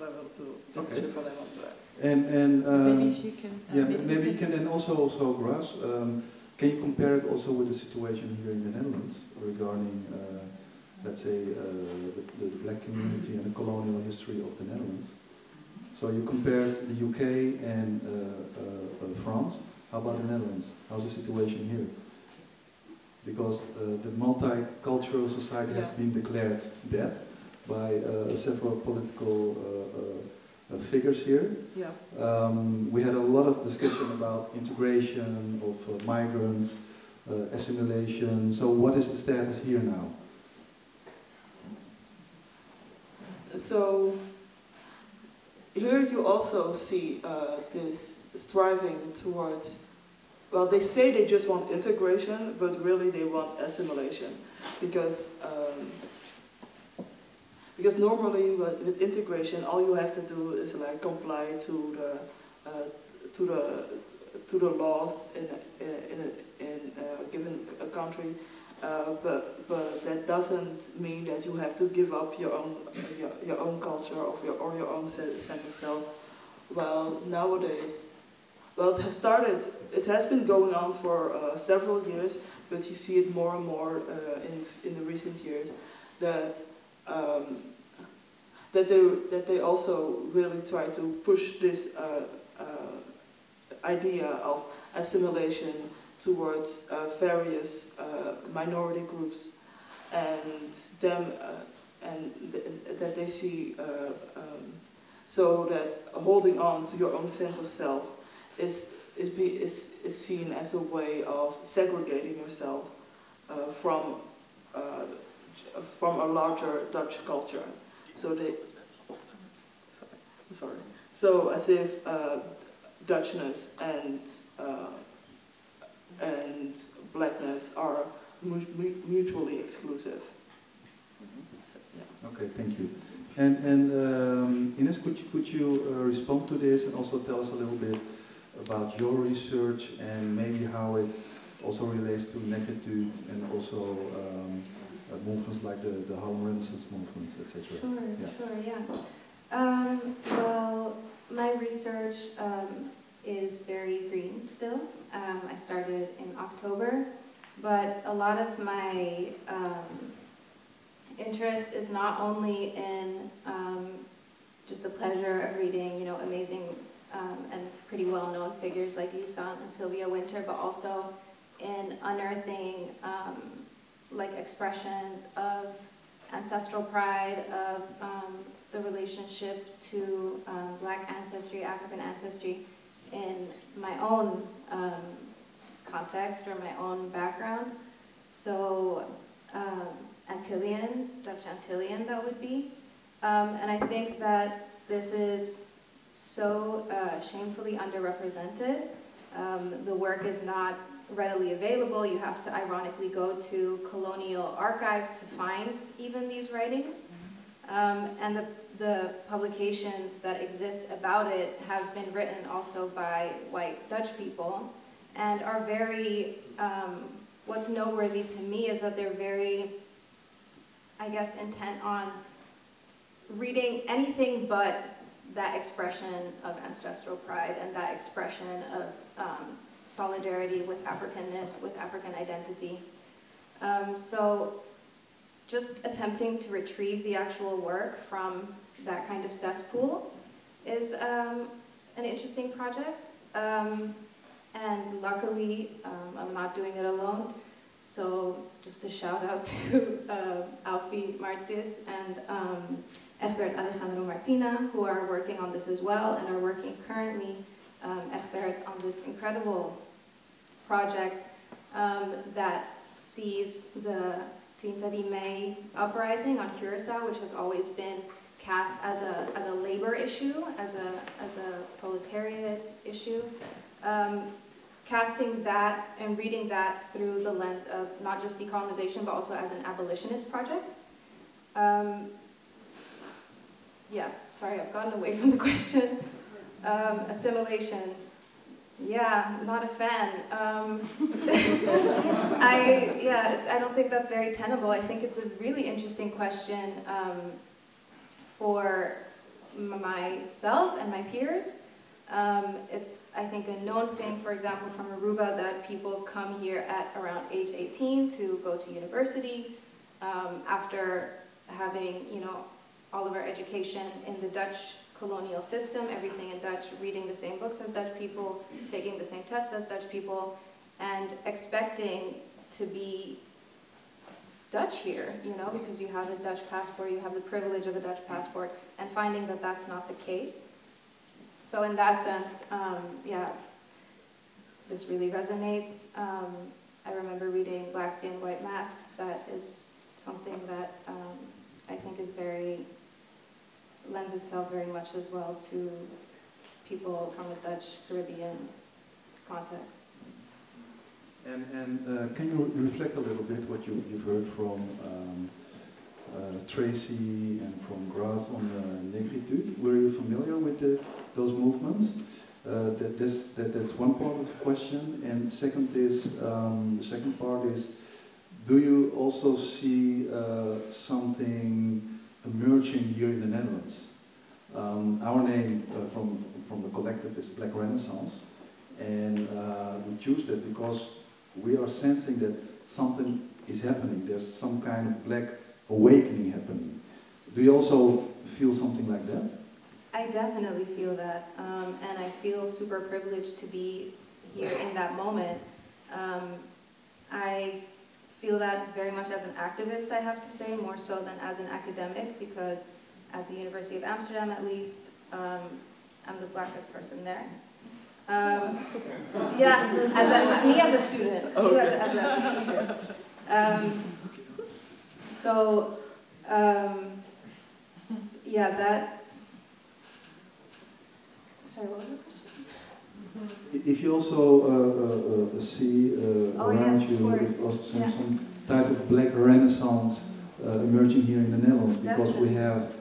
So that's just what I want to, okay. just what I want to add. And, and um, maybe she can. Uh, yeah, maybe, maybe you can then also also Grâce, um, can you compare it also with the situation here in the Netherlands regarding, uh, let's say, uh, the, the, black community and the colonial history of the Netherlands? So you compare the UK and uh, uh, uh, France. How about the Netherlands? How's the situation here? Because the multicultural society yeah. has been declared dead by several political uh, figures here. Yeah. Um, we had a lot of discussion about integration of uh, migrants, uh, assimilation. So what is the status here now? So here you also see uh, this striving towards, well, they say they just want integration, but really they want assimilation. Because, um, because normally with, with, integration, all you have to do is like comply to the, uh, to the, to the laws in a, in a, in a given a country. Uh, but but that doesn't mean that you have to give up your own your, your own culture or your or your own sense of self. Well, nowadays, well, it has started. It has been going on for uh, several years, but you see it more and more uh, in in the recent years that. Um, that they that they also really try to push this uh, uh, idea of assimilation towards uh, various uh, minority groups and them uh, and th that they see um, so that holding on to your own sense of self is is, be, is, is seen as a way of segregating yourself uh, from uh, from a larger Dutch culture. So they, sorry, sorry. So as if uh, Dutchness and uh, and blackness are mu mutually exclusive. So, yeah. Okay, thank you. And, and um, Inez, could you, could you uh, respond to this and also tell us a little bit about your research and maybe how it also relates to negritude and also um, uh, movements like the, the Harlem Renaissance movements, etc. Sure, Yeah. sure, yeah. Um, well, my research um, is very green still. Um, I started in October, but a lot of my um, interest is not only in um, just the pleasure of reading, you know, amazing um, and pretty well-known figures like Ysan and Sylvia Wynter, but also in unearthing um, like expressions of ancestral pride, of um, the relationship to um, black ancestry, African ancestry in my own um, context or my own background. So um, Antillean, Dutch Antillean that would be. Um, and I think that this is so uh, shamefully underrepresented. Um, the work is not readily available. You have to ironically go to colonial archives to find even these writings. Um, and the, the publications that exist about it have been written also by white Dutch people and are very, um, what's noteworthy to me is that they're very, I guess, intent on reading anything but that expression of ancestral pride and that expression of um, solidarity with Africanness, with African identity. Um, so just attempting to retrieve the actual work from that kind of cesspool is um, an interesting project. Um, and luckily, um, I'm not doing it alone. So just a shout out to uh, Alfie Martis and um, Alejandro Martina, who are working on this as well and are working currently, um, Egbert, on this incredible project um, that sees the 30 de May uprising on Curacao, which has always been cast as a, as a labor issue, as a, as a proletariat issue. Um, casting that and reading that through the lens of not just decolonization, but also as an abolitionist project. Um, yeah, sorry, I've gotten away from the question. Um, assimilation. Yeah, not a fan. Um, I, yeah, I don't think that's very tenable. I think it's a really interesting question um, for myself and my peers. Um, it's, I think, a known thing, for example, from Aruba, that people come here at around age 18 to go to university um, after having, you know, all of our education in the Dutch colonial system, everything in Dutch, reading the same books as Dutch people, taking the same tests as Dutch people, and expecting to be Dutch here, you know, because you have a Dutch passport, you have the privilege of a Dutch passport, and finding that that's not the case. So in that sense, um, yeah, this really resonates. Um, I remember reading Black Skin, White Masks. That is something that um, I think is very, lends itself very much as well to people from a Dutch Caribbean context. And, and uh, can you reflect a little bit what you, you've heard from um, uh, Tracy and from Grâce on uh, negritude? Were you familiar with the, those movements? Uh, that, this, that, that's one part of the question. And second is, um, the second part is, do you also see uh, something emerging here in the Netherlands? Um, our name uh, from, from the collective is Black Renaissance. And uh, we choose that because we are sensing that something is happening. There's some kind of black awakening happening. Do you also feel something like that? I definitely feel that, um, and I feel super privileged to be here in that moment. Um, I feel that very much as an activist, I have to say, more so than as an academic, because at the University of Amsterdam, at least, um, I'm the blackest person there. Um, yeah, as a, me as a student, you as a, as a teacher. Um, so, um, yeah, that. Sorry, what was question? If you also uh, uh, uh, see uh, Oh, around yes, you also some, Yeah. some type of black renaissance uh, emerging here in the Netherlands, because we have,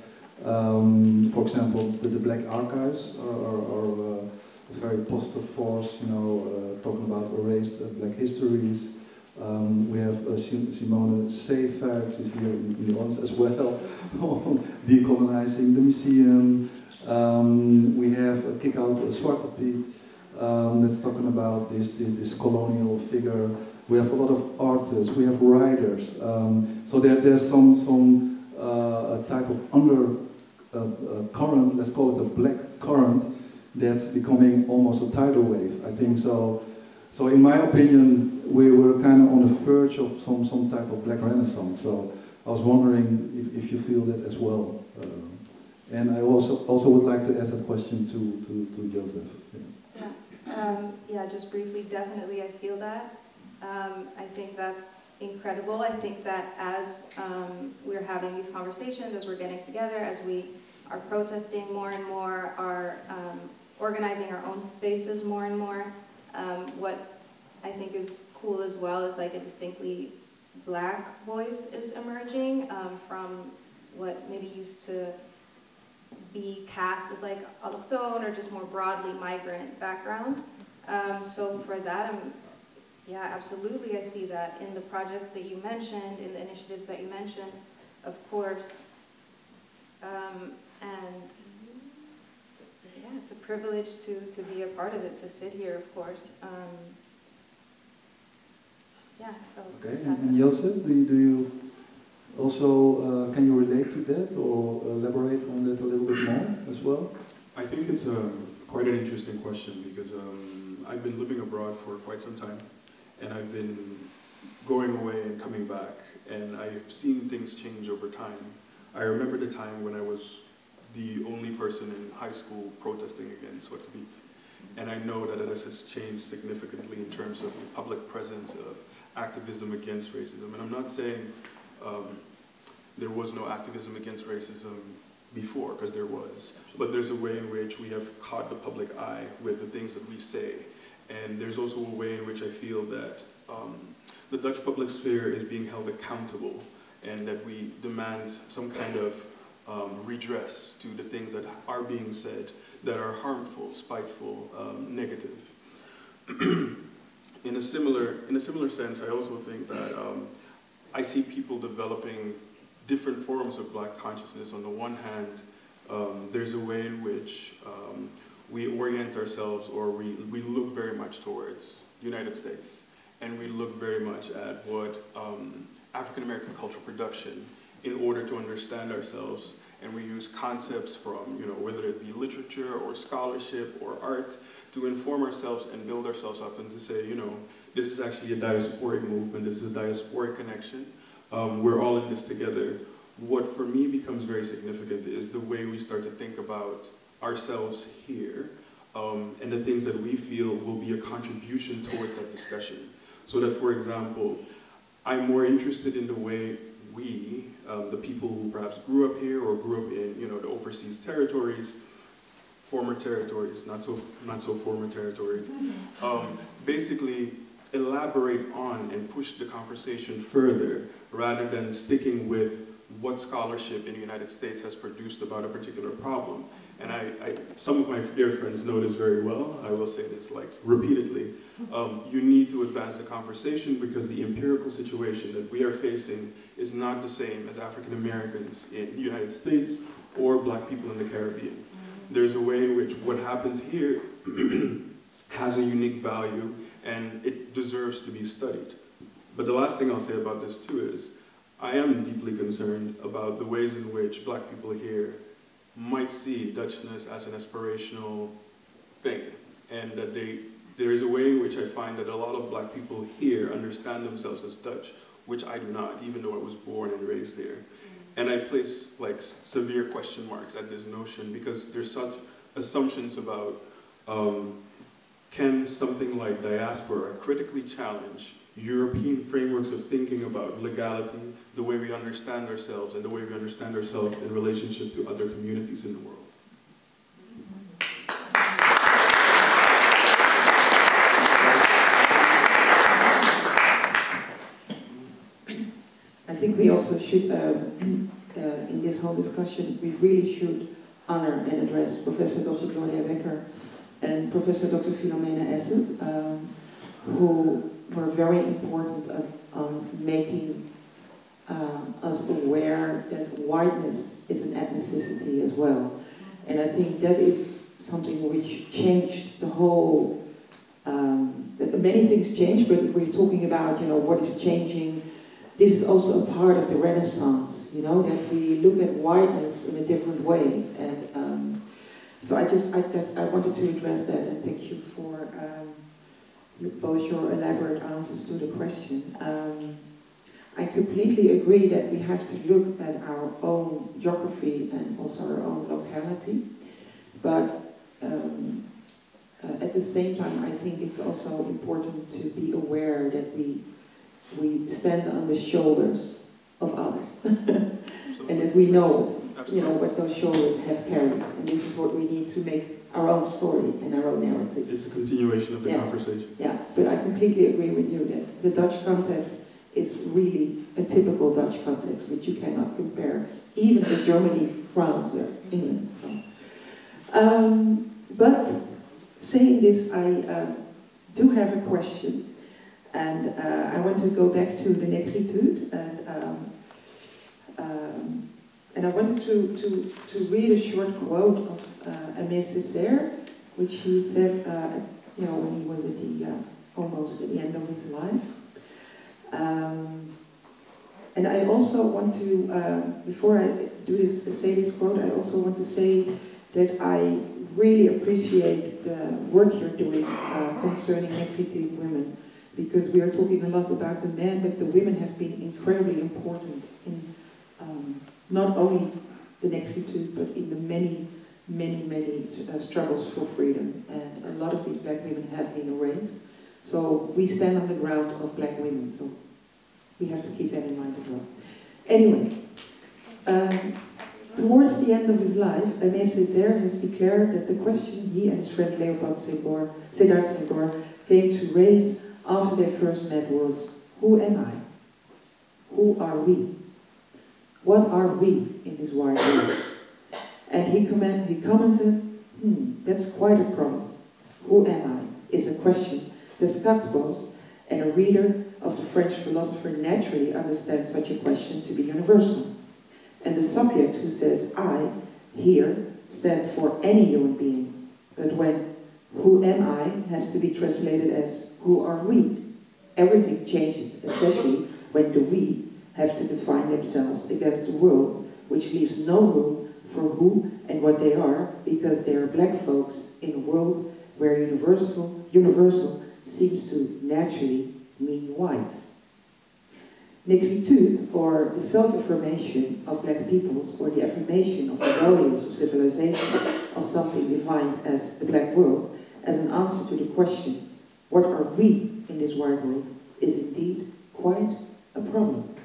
um, for example, the, the Black Archives are, are, are uh, a very positive force, you know, uh, talking about erased uh, black histories. Um, we have uh, Sim- Simone Zeefuik is here in, in the audience as well, decolonizing the museum. Um, we have a kick out a Zwarte Piet um, that's talking about this, this, this colonial figure. We have a lot of artists, we have writers. Um, so there, there's some, some uh, type of under uh, uh, current, let's call it a black current, that's becoming almost a tidal wave. I think so. So in my opinion, we were kind of on the verge of some, some type of black renaissance. So I was wondering if, if you feel that as well. Um, and I also, also would like to ask that question to, to, to Joseph. Um, yeah, just briefly, definitely I feel that. Um, I think that's incredible. I think that as um, we're having these conversations, as we're getting together, as we are protesting more and more, are um, organizing our own spaces more and more, um, what I think is cool as well is like a distinctly black voice is emerging um, from what maybe used to be cast as like autochtone or just more broadly migrant background. Um, so for that, I'm, yeah, absolutely, I see that in the projects that you mentioned, in the initiatives that you mentioned, of course. Um, and yeah, it's a privilege to, to be a part of it, to sit here, of course. Um, yeah. Okay, and, that's and it. Joseph, do you, do you also, uh, can you relate to that or elaborate on that a little bit more as well? I think it's um, quite an interesting question because um, I've been living abroad for quite some time and I've been going away and coming back and I've seen things change over time. I remember the time when I was the only person in high school protesting against Zwarte Piet. And I know that this has changed significantly in terms of the public presence of activism against racism. And I'm not saying um, there was no activism against racism before, because there was. But there's a way in which we have caught the public eye with the things that we say. And there's also a way in which I feel that um, the Dutch public sphere is being held accountable and that we demand some kind of um, redress to the things that are being said that are harmful, spiteful, um, negative. in, a similar, in a similar sense, I also think that um, I see people developing different forms of black consciousness. On the one hand, um, there's a way in which um, we orient ourselves or we, we look very much towards the United States and we look very much at what um, African American cultural production in order to understand ourselves and we use concepts from, you know, whether it be literature or scholarship or art to inform ourselves and build ourselves up and to say, you know, this is actually a diasporic movement, this is a diasporic connection, um, we're all in this together. What for me becomes very significant is the way we start to think about ourselves here um, and the things that we feel will be a contribution towards that discussion. So that, for example, I'm more interested in the way we, um, the people who perhaps grew up here or grew up in, you know, the overseas territories, former territories, not so, not so former territories, um, basically elaborate on and push the conversation further rather than sticking with what scholarship in the United States has produced about a particular problem. And I, I, some of my dear friends know this very well. I will say this like repeatedly. Um, you need to advance the conversation because the empirical situation that we are facing is not the same as African Americans in the United States or black people in the Caribbean. There's a way in which what happens here has a unique value and it deserves to be studied. But the last thing I'll say about this too is, I am deeply concerned about the ways in which black people here might see Dutchness as an aspirational thing, and that they, there is a way in which I find that a lot of black people here understand themselves as Dutch, which I do not, even though I was born and raised there. And I place like severe question marks at this notion because there's such assumptions about um, can something like diaspora critically challenge European frameworks of thinking about legality, the way we understand ourselves, and the way we understand ourselves in relationship to other communities in the world? I think we also should, um, uh, in this whole discussion, we really should honor and address Professor Dr. Gloria Wekker and Professor Dr. Philomena Essed, um, who were very important on, on making um, us aware that whiteness is an ethnicity as well. And I think that is something which changed the whole, um, many things changed, but we're talking about, you know, what is changing. This is also a part of the Renaissance, you know, that we look at whiteness in a different way. And um, so I just, I, I wanted to address that and thank you for um, both your elaborate answers to the question. Um, I completely agree that we have to look at our own geography and also our own locality, but um, uh, at the same time, I think it's also important to be aware that we we stand on the shoulders of others, and that we know, you know, what those shoulders have carried, is what we need to make our own story and our own narrative. It's a continuation of the Yeah. conversation. Yeah, but I completely agree with you that the Dutch context is really a typical Dutch context, which you cannot compare even with Germany, France, or England. So. Um, but saying this, I uh, do have a question, and uh, I want to go back to the negritude, and um, um, and I wanted to, to, to read a short quote of uh, Aimé Césaire, which he said, uh, you know, when he was at the, uh, almost at the end of his life. Um, and I also want to, uh, before I do this, say this quote, I also want to say that I really appreciate the work you're doing uh, concerning negritude women, because we are talking a lot about the men, but the women have been incredibly important in um, not only the negritude, but in the many, many, many uh, struggles for freedom. And a lot of these black women have been erased. So we stand on the ground of black women, so we have to keep that in mind as well. Anyway, um, towards the end of his life, Aimé Césaire has declared that the question he and his friend Leopold Sédar Senghor came to raise after they first met was, who am I? Who are we? What are we in this wide world? And he, comment, he commented, hmm, that's quite a problem. Who am I? is a question Descartes posed, and a reader of the French philosopher naturally understands such a question to be universal. And the subject who says I here stands for any human being. But when who am I has to be translated as who are we, everything changes, especially when the we have to define themselves against the world, which leaves no room for who and what they are, because they are black folks in a world where universal, universal seems to naturally mean white. Negritude, or the self-affirmation of black peoples, or the affirmation of the values of civilization of something defined as the black world, as an answer to the question, what are we in this wide world, is indeed quite a problem.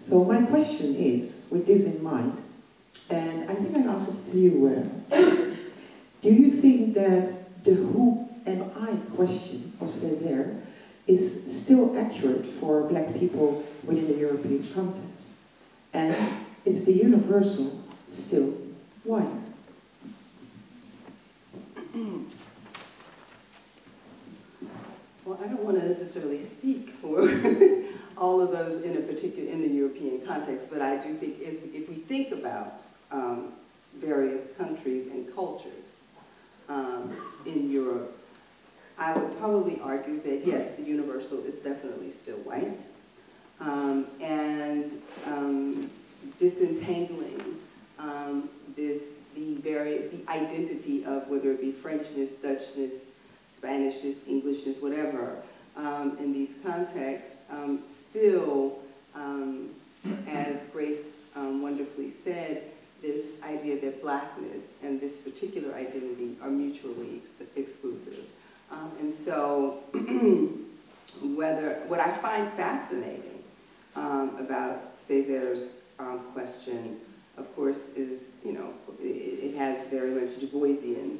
So my question is, with this in mind, and I think I asked it to you, uh, do you think that the who am I question of Césaire is still accurate for black people within the European context? And is the universal still white? Well, I don't want to necessarily speak for all of those in a particular, in the European context, but I do think is, if we think about um, various countries and cultures um, in Europe, I would probably argue that yes, the universal is definitely still white. Um, and um, disentangling um, this, the very, the identity of whether it be Frenchness, Dutchness, Spanishness, Englishness, whatever, um, in these contexts, still, as Grâce wonderfully said, there's this idea that blackness and this particular identity are mutually ex exclusive. Um, and so, whether, what I find fascinating um, about Césaire's um, question, of course, is, you know, it, it has very much Du Boisian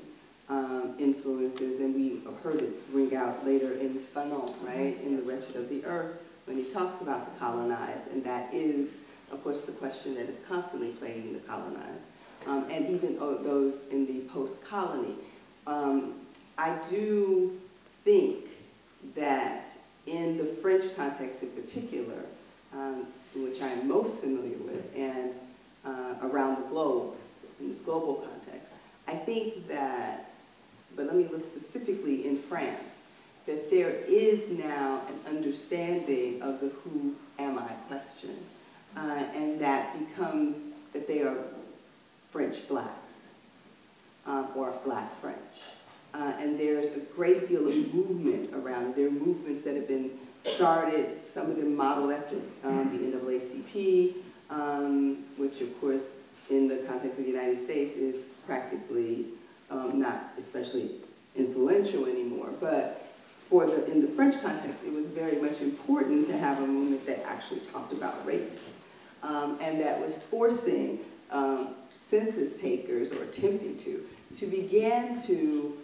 um, influences, and we heard it ring out later in Fanon, right, in The Wretched of the Earth, when he talks about the colonized, and that is, of course, the question that is constantly plaguing the colonized, um, and even those in the post-colony. Um, I do think that in the French context in particular, um, which I am most familiar with, and uh, around the globe, in this global context, I think that, but let me look specifically in France, that there is now an understanding of the who am I question, uh, and that becomes that they are French blacks um, or black French. Uh, and there's a great deal of movement around it. There are movements that have been started, some of them modeled after um, the NAACP, um, which of course in the context of the United States is practically um, not especially influential anymore. But for the, in the French context, it was very much important to have a movement that actually talked about race um, and that was forcing um, census takers, or attempting to, to begin to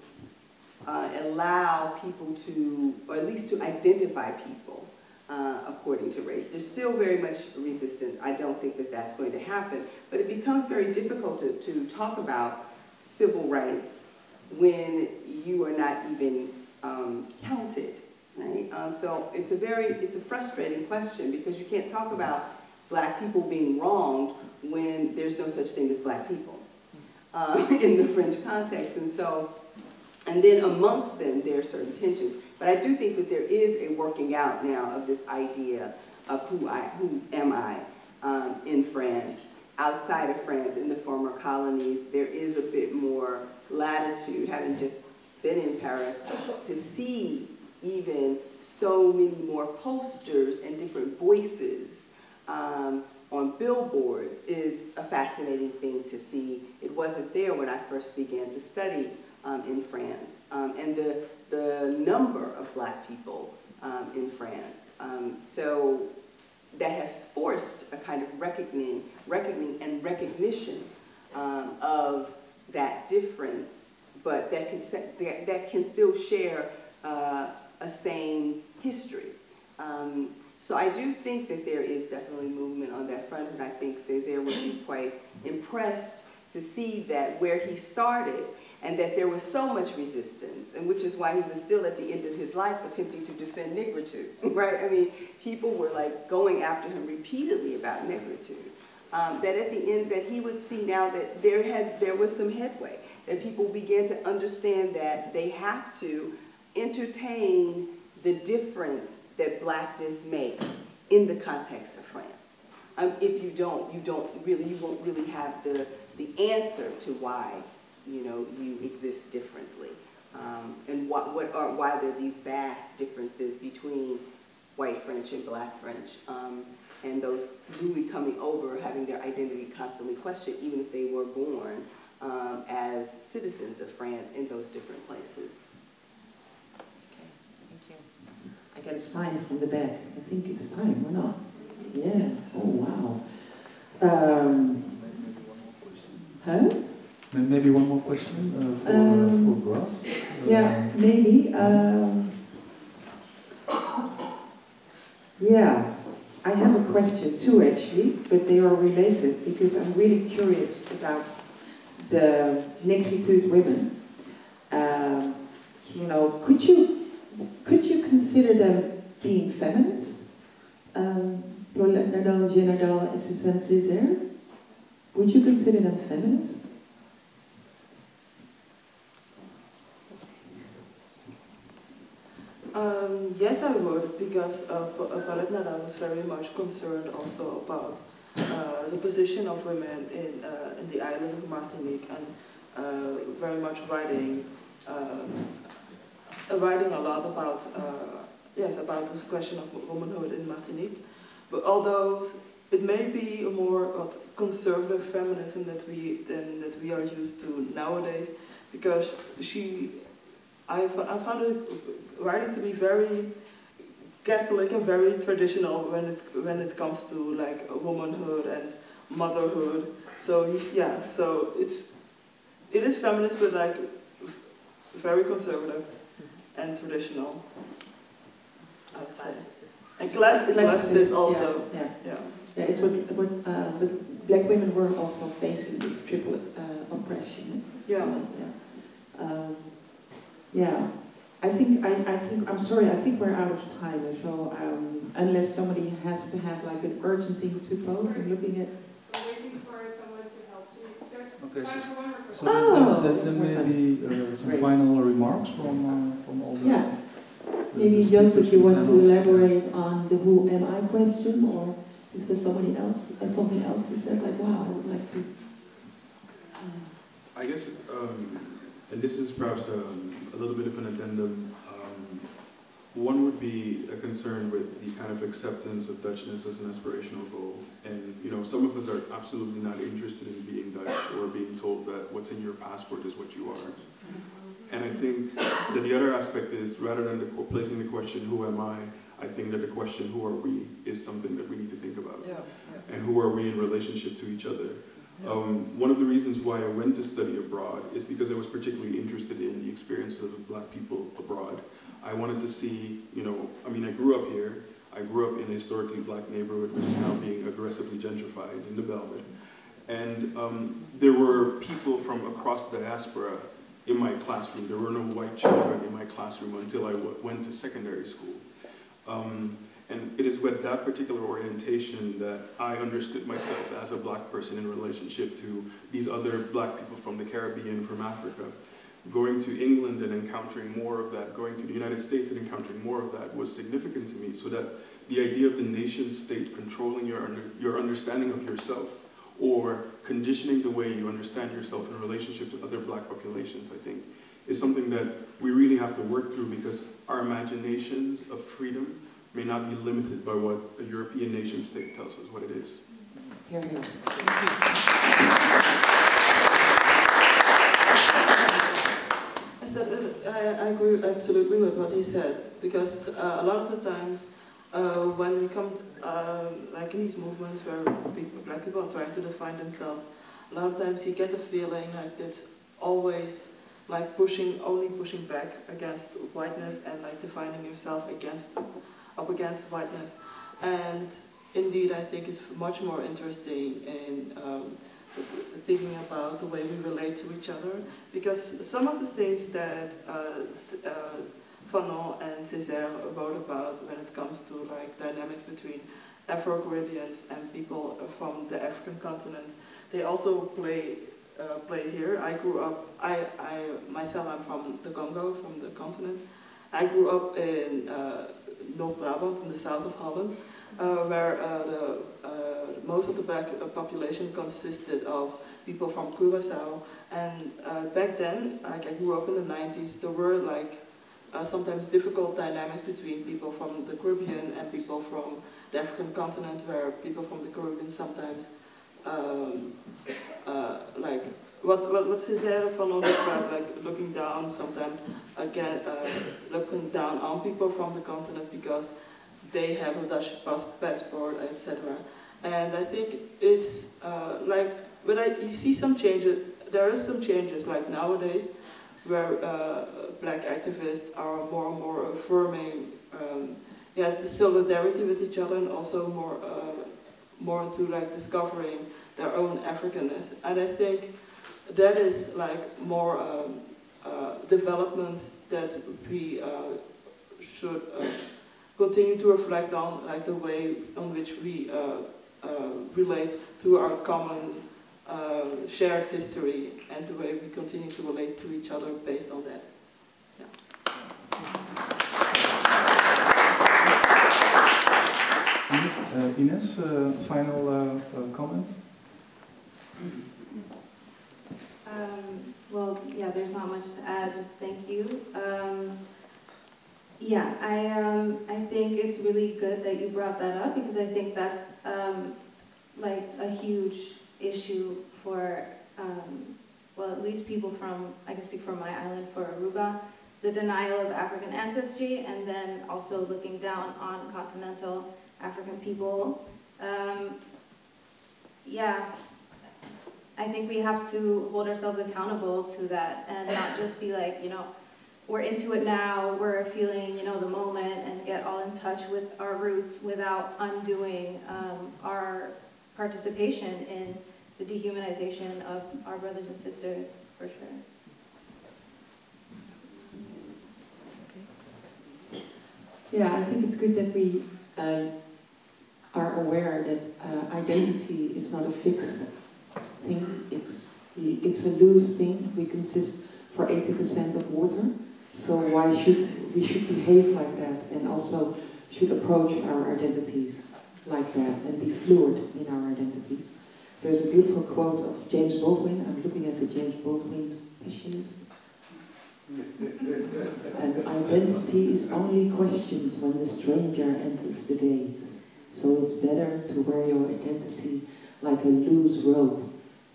uh, allow people to, or at least to identify people uh, according to race. There's still very much resistance. I don't think that that's going to happen, but it becomes very difficult to, to talk about civil rights when you are not even um, counted, right? Um, so it's a very, it's a frustrating question because you can't talk about black people being wronged when there's no such thing as black people uh, in the French context. And so and then amongst them, there are certain tensions. But I do think that there is a working out now of this idea of who, I, who am I um, in France. Outside of France, in the former colonies, there is a bit more latitude, having just been in Paris, to see even so many more posters and different voices um, on billboards is a fascinating thing to see. It wasn't there when I first began to study um, in France, um, and the, the number of black people um, in France. Um, so that has forced a kind of reckoning, reckoning and recognition um, of that difference, but that can, that, that can still share uh, a same history. Um, so I do think that there is definitely movement on that front, and I think Césaire would be quite impressed to see that where he started and that there was so much resistance, and which is why he was still at the end of his life attempting to defend negritude, right? I mean, people were like going after him repeatedly about negritude. Um, that at the end, that he would see now that there has there was some headway, that people began to understand that they have to entertain the difference that blackness makes in the context of France. Um, if you don't, you don't really, you won't really have the, the answer to why you know, you exist differently. Um, and what, what are, why there are these vast differences between white French and black French, um, and those newly coming over having their identity constantly questioned, even if they were born um, as citizens of France in those different places. Okay, thank you. I got a sign from the back. I think it's time, or not? Yeah, oh wow. Um, huh? Maybe one more question uh, for, um, uh, for Grâce. Yeah, um, maybe. Um, yeah, I have a question too, actually, but they are related because I'm really curious about the negritude women. Um, you know, could you could you consider them being feminists? Um, Nardal, Nardal, and Suzanne Césaire? Would you consider them feminists? Um, yes, I would, because uh, Paulette Nardal was very much concerned also about uh, the position of women in, uh, in the island of Martinique and uh, very much writing, um, uh, writing a lot about, uh, yes, about this question of womanhood in Martinique. But although it may be a more uh, conservative feminism that we than that we are used to nowadays, because she, I I found her writings to be very Catholic and very traditional when it when it comes to like womanhood and motherhood. So he's, yeah, so it's it is feminist, but like very conservative and traditional. I would say. And class, classicist also. Yeah, yeah. Yeah. Yeah, it's what, what uh, but black women were also facing this triple uh, oppression. Yeah. Yeah. Um, yeah. I think I, I think I'm sorry. I think we're out of time. So um, unless somebody has to have like an urgent thing to pose, I'm looking at. Waiting for someone to help you. Okay, so- for one more So. Oh, then, then, then maybe uh, some Great. final remarks from, uh, from all the. Yeah. the- Maybe the Joseph, speakers you and want to elaborate on the who am I question, or is there somebody else, uh, something else you said like, wow, I would like to. uh, I guess, um, and this is perhaps um, a little bit of an addendum. Um, one would be a concern with the kind of acceptance of Dutchness as an aspirational goal. And, you know, some of us are absolutely not interested in being Dutch or being told that what's in your passport is what you are. And I think that the other aspect is rather than the, placing the question, who am I? I think that the question, who are we, is something that we need to think about. Yeah. And who are we in relationship to each other? Um, one of the reasons why I went to study abroad is because I was particularly interested in the experiences of black people abroad. I wanted to see, you know, I mean, I grew up here. I grew up in a historically black neighborhood, which is now being aggressively gentrified in the Bijlmer. And um, there were people from across the diaspora in my classroom. There were no white children in my classroom until I went to secondary school. Um, and it is with that particular orientation that I understood myself as a black person in relationship to these other black people from the Caribbean, from Africa. Going to England and encountering more of that, going to the United States and encountering more of that was significant to me. So that the idea of the nation state controlling your, under, your understanding of yourself or conditioning the way you understand yourself in relationship to other black populations, I think, is something that we really have to work through because our imaginations of freedom may not be limited by what a European nation state tells us what it is. Here, here. I said, I, I agree absolutely with what he said, because uh, a lot of the times uh, when we come, uh, like in these movements where people, black people are trying to define themselves, a lot of times you get the feeling like it's always like pushing, only pushing back against whiteness and like defining yourself against, up against whiteness. And indeed, I think it's much more interesting in um, thinking about the way we relate to each other because some of the things that uh, uh, Fanon and Césaire wrote about when it comes to like dynamics between Afro-Caribbeans and people from the African continent, they also play uh, play here. I grew up. I, I myself I'm from the Congo, from the continent. I grew up in uh, North Brabant, in the south of Holland, uh, where uh, the, uh, most of the black uh, population consisted of people from Curaçao. And back then, like I grew up in the 90s, there were like sometimes difficult dynamics between people from the Caribbean and people from the African continent, where people from the Caribbean sometimes um, like what what what Giselle van ons described, like looking down sometimes again, uh, looking down on people from the continent because they have a Dutch passport, etc. And I think it's uh, like, but I, you see some changes. There are some changes, like nowadays, where uh, black activists are more and more affirming, um, yeah, the solidarity with each other, and also more, uh, more into like discovering their own Africanness. And I think that is like more um, uh, development that we uh, should uh, continue to reflect on, like the way on which we uh, uh, relate to our common uh, shared history and the way we continue to relate to each other based on that. Uh, Inez, uh, final uh, uh, comment? Um, well, yeah, there's not much to add, just thank you. Um, yeah, I, um, I think it's really good that you brought that up because I think that's um, like a huge issue for, um, well, at least people from, I can speak from my island for Aruba, the denial of African ancestry, and then also looking down on continental African people. Um, yeah, I think we have to hold ourselves accountable to that and not just be like, you know, we're into it now, we're feeling, you know, the moment and get all in touch with our roots without undoing um, our participation in the dehumanization of our brothers and sisters, for sure. Yeah, I think it's good that we uh, are aware that uh, identity is not a fixed thing. It's it's a loose thing. We consist for 80% of water. So why should we should behave like that and also should approach our identities like that and be fluid in our identities. There's a beautiful quote of James Baldwin. I'm looking at the James Baldwin's specialist. and identity is only questioned when the stranger enters the gates. So it's better to wear your identity like a loose robe,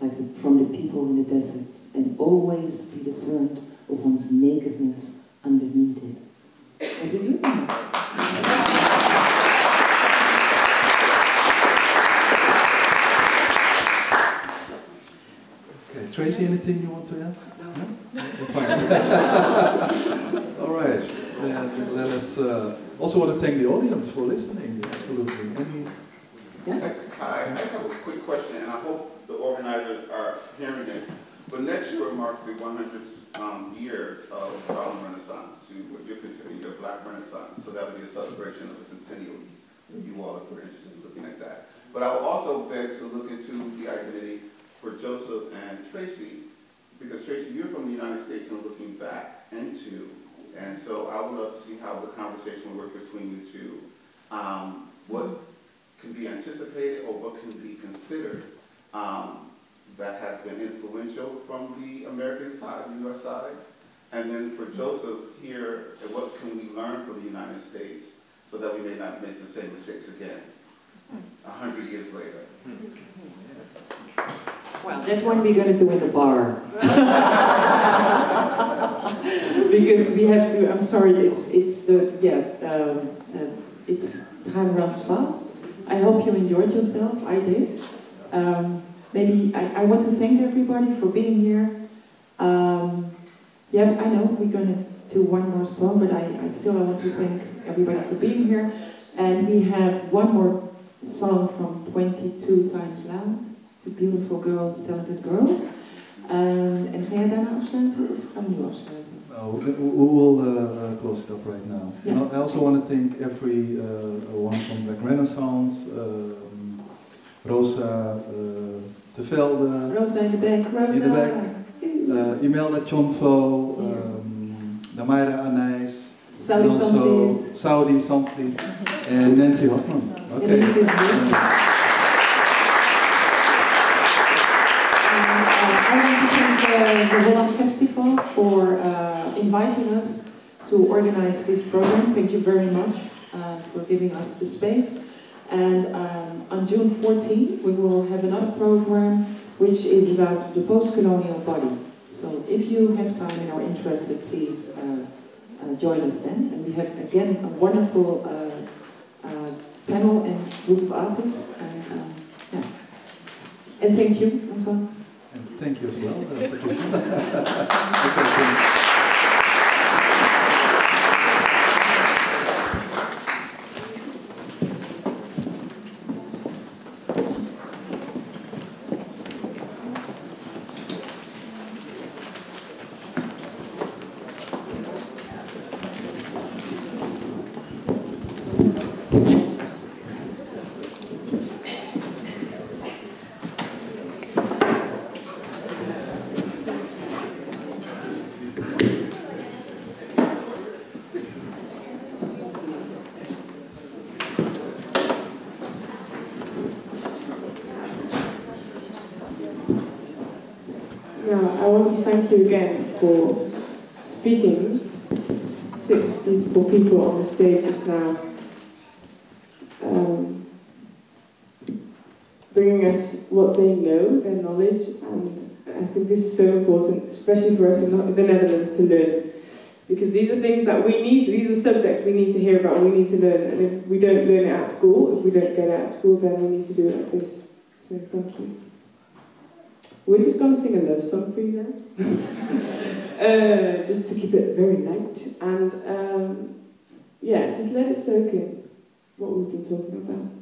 like the, from the people in the desert, and always be discerned of one's nakedness underneath it. Was it you? Okay, Tracy, anything you want to add? No? Fine. All right. Then let's uh, also want to thank the audience for listening. Absolutely. Any? Yeah. Hi, I have a quick question, and I hope the organizers are hearing it. But next year will mark the 100th um, year of Harlem Renaissance, to what you're considering your Black Renaissance. So that would be a celebration of a centennial. You all, if you're interested in looking at that. But I will also beg to look into the identity for Joseph and Tracy, because Tracy, you're from the United States and looking back into, and so I would love to see how the conversation will work between you two. Um, what can be anticipated or what can be considered um, that has been influential from the American side, the U.S. side? And then for Joseph here, what can we learn from the United States so that we may not make the same mistakes again, a hundred years later? Well, that one we're going to do in the bar. because we have to, I'm sorry, it's, it's the, yeah, um, uh, it's, time runs fast. I hope you enjoyed yourself, I did. Um, maybe, I, I want to thank everybody for being here. Um, yeah, I know we're going to do one more song, but I, I still I want to thank everybody for being here. And we have one more song from 22 Times Loud. The Beautiful Girls, Talented Girls. Um, en ga jij daarna afsluiten of gaan we nu afsluiten? No, we, will uh, uh, close it up right now. Yeah. And I also want to thank every uh, one from Black Renaissance, um, Rosa uh, Tevelde, Rosa in the back, Rosa. In the back. uh, Imelda Chonfo, um, Damaira Anijs, Saudi and Sandvliet. Saudi Sandvliet, and Nancy Hoffman. Okay. Nancy Hoffman. And, I want to thank uh, the Holland Festival for uh, inviting us to organize this program. Thank you very much uh, for giving us the space. And um, on June 14, we will have another program which is about the post-colonial body. So if you have time and are interested, please uh, uh, join us then. And we have again a wonderful uh, uh, panel and group of artists. And, um, yeah. and thank you, Antoin. And thank you as well. knowledge, and I think this is so important, especially for us in the Netherlands to learn. Because these are things that we need, these are subjects we need to hear about, we need to learn, and if we don't learn it at school, if we don't get it at school, then we need to do it like this. So thank you. We're just going to sing a love song for you now, uh, just to keep it very light, and um, yeah, just let it soak in what we've been talking about.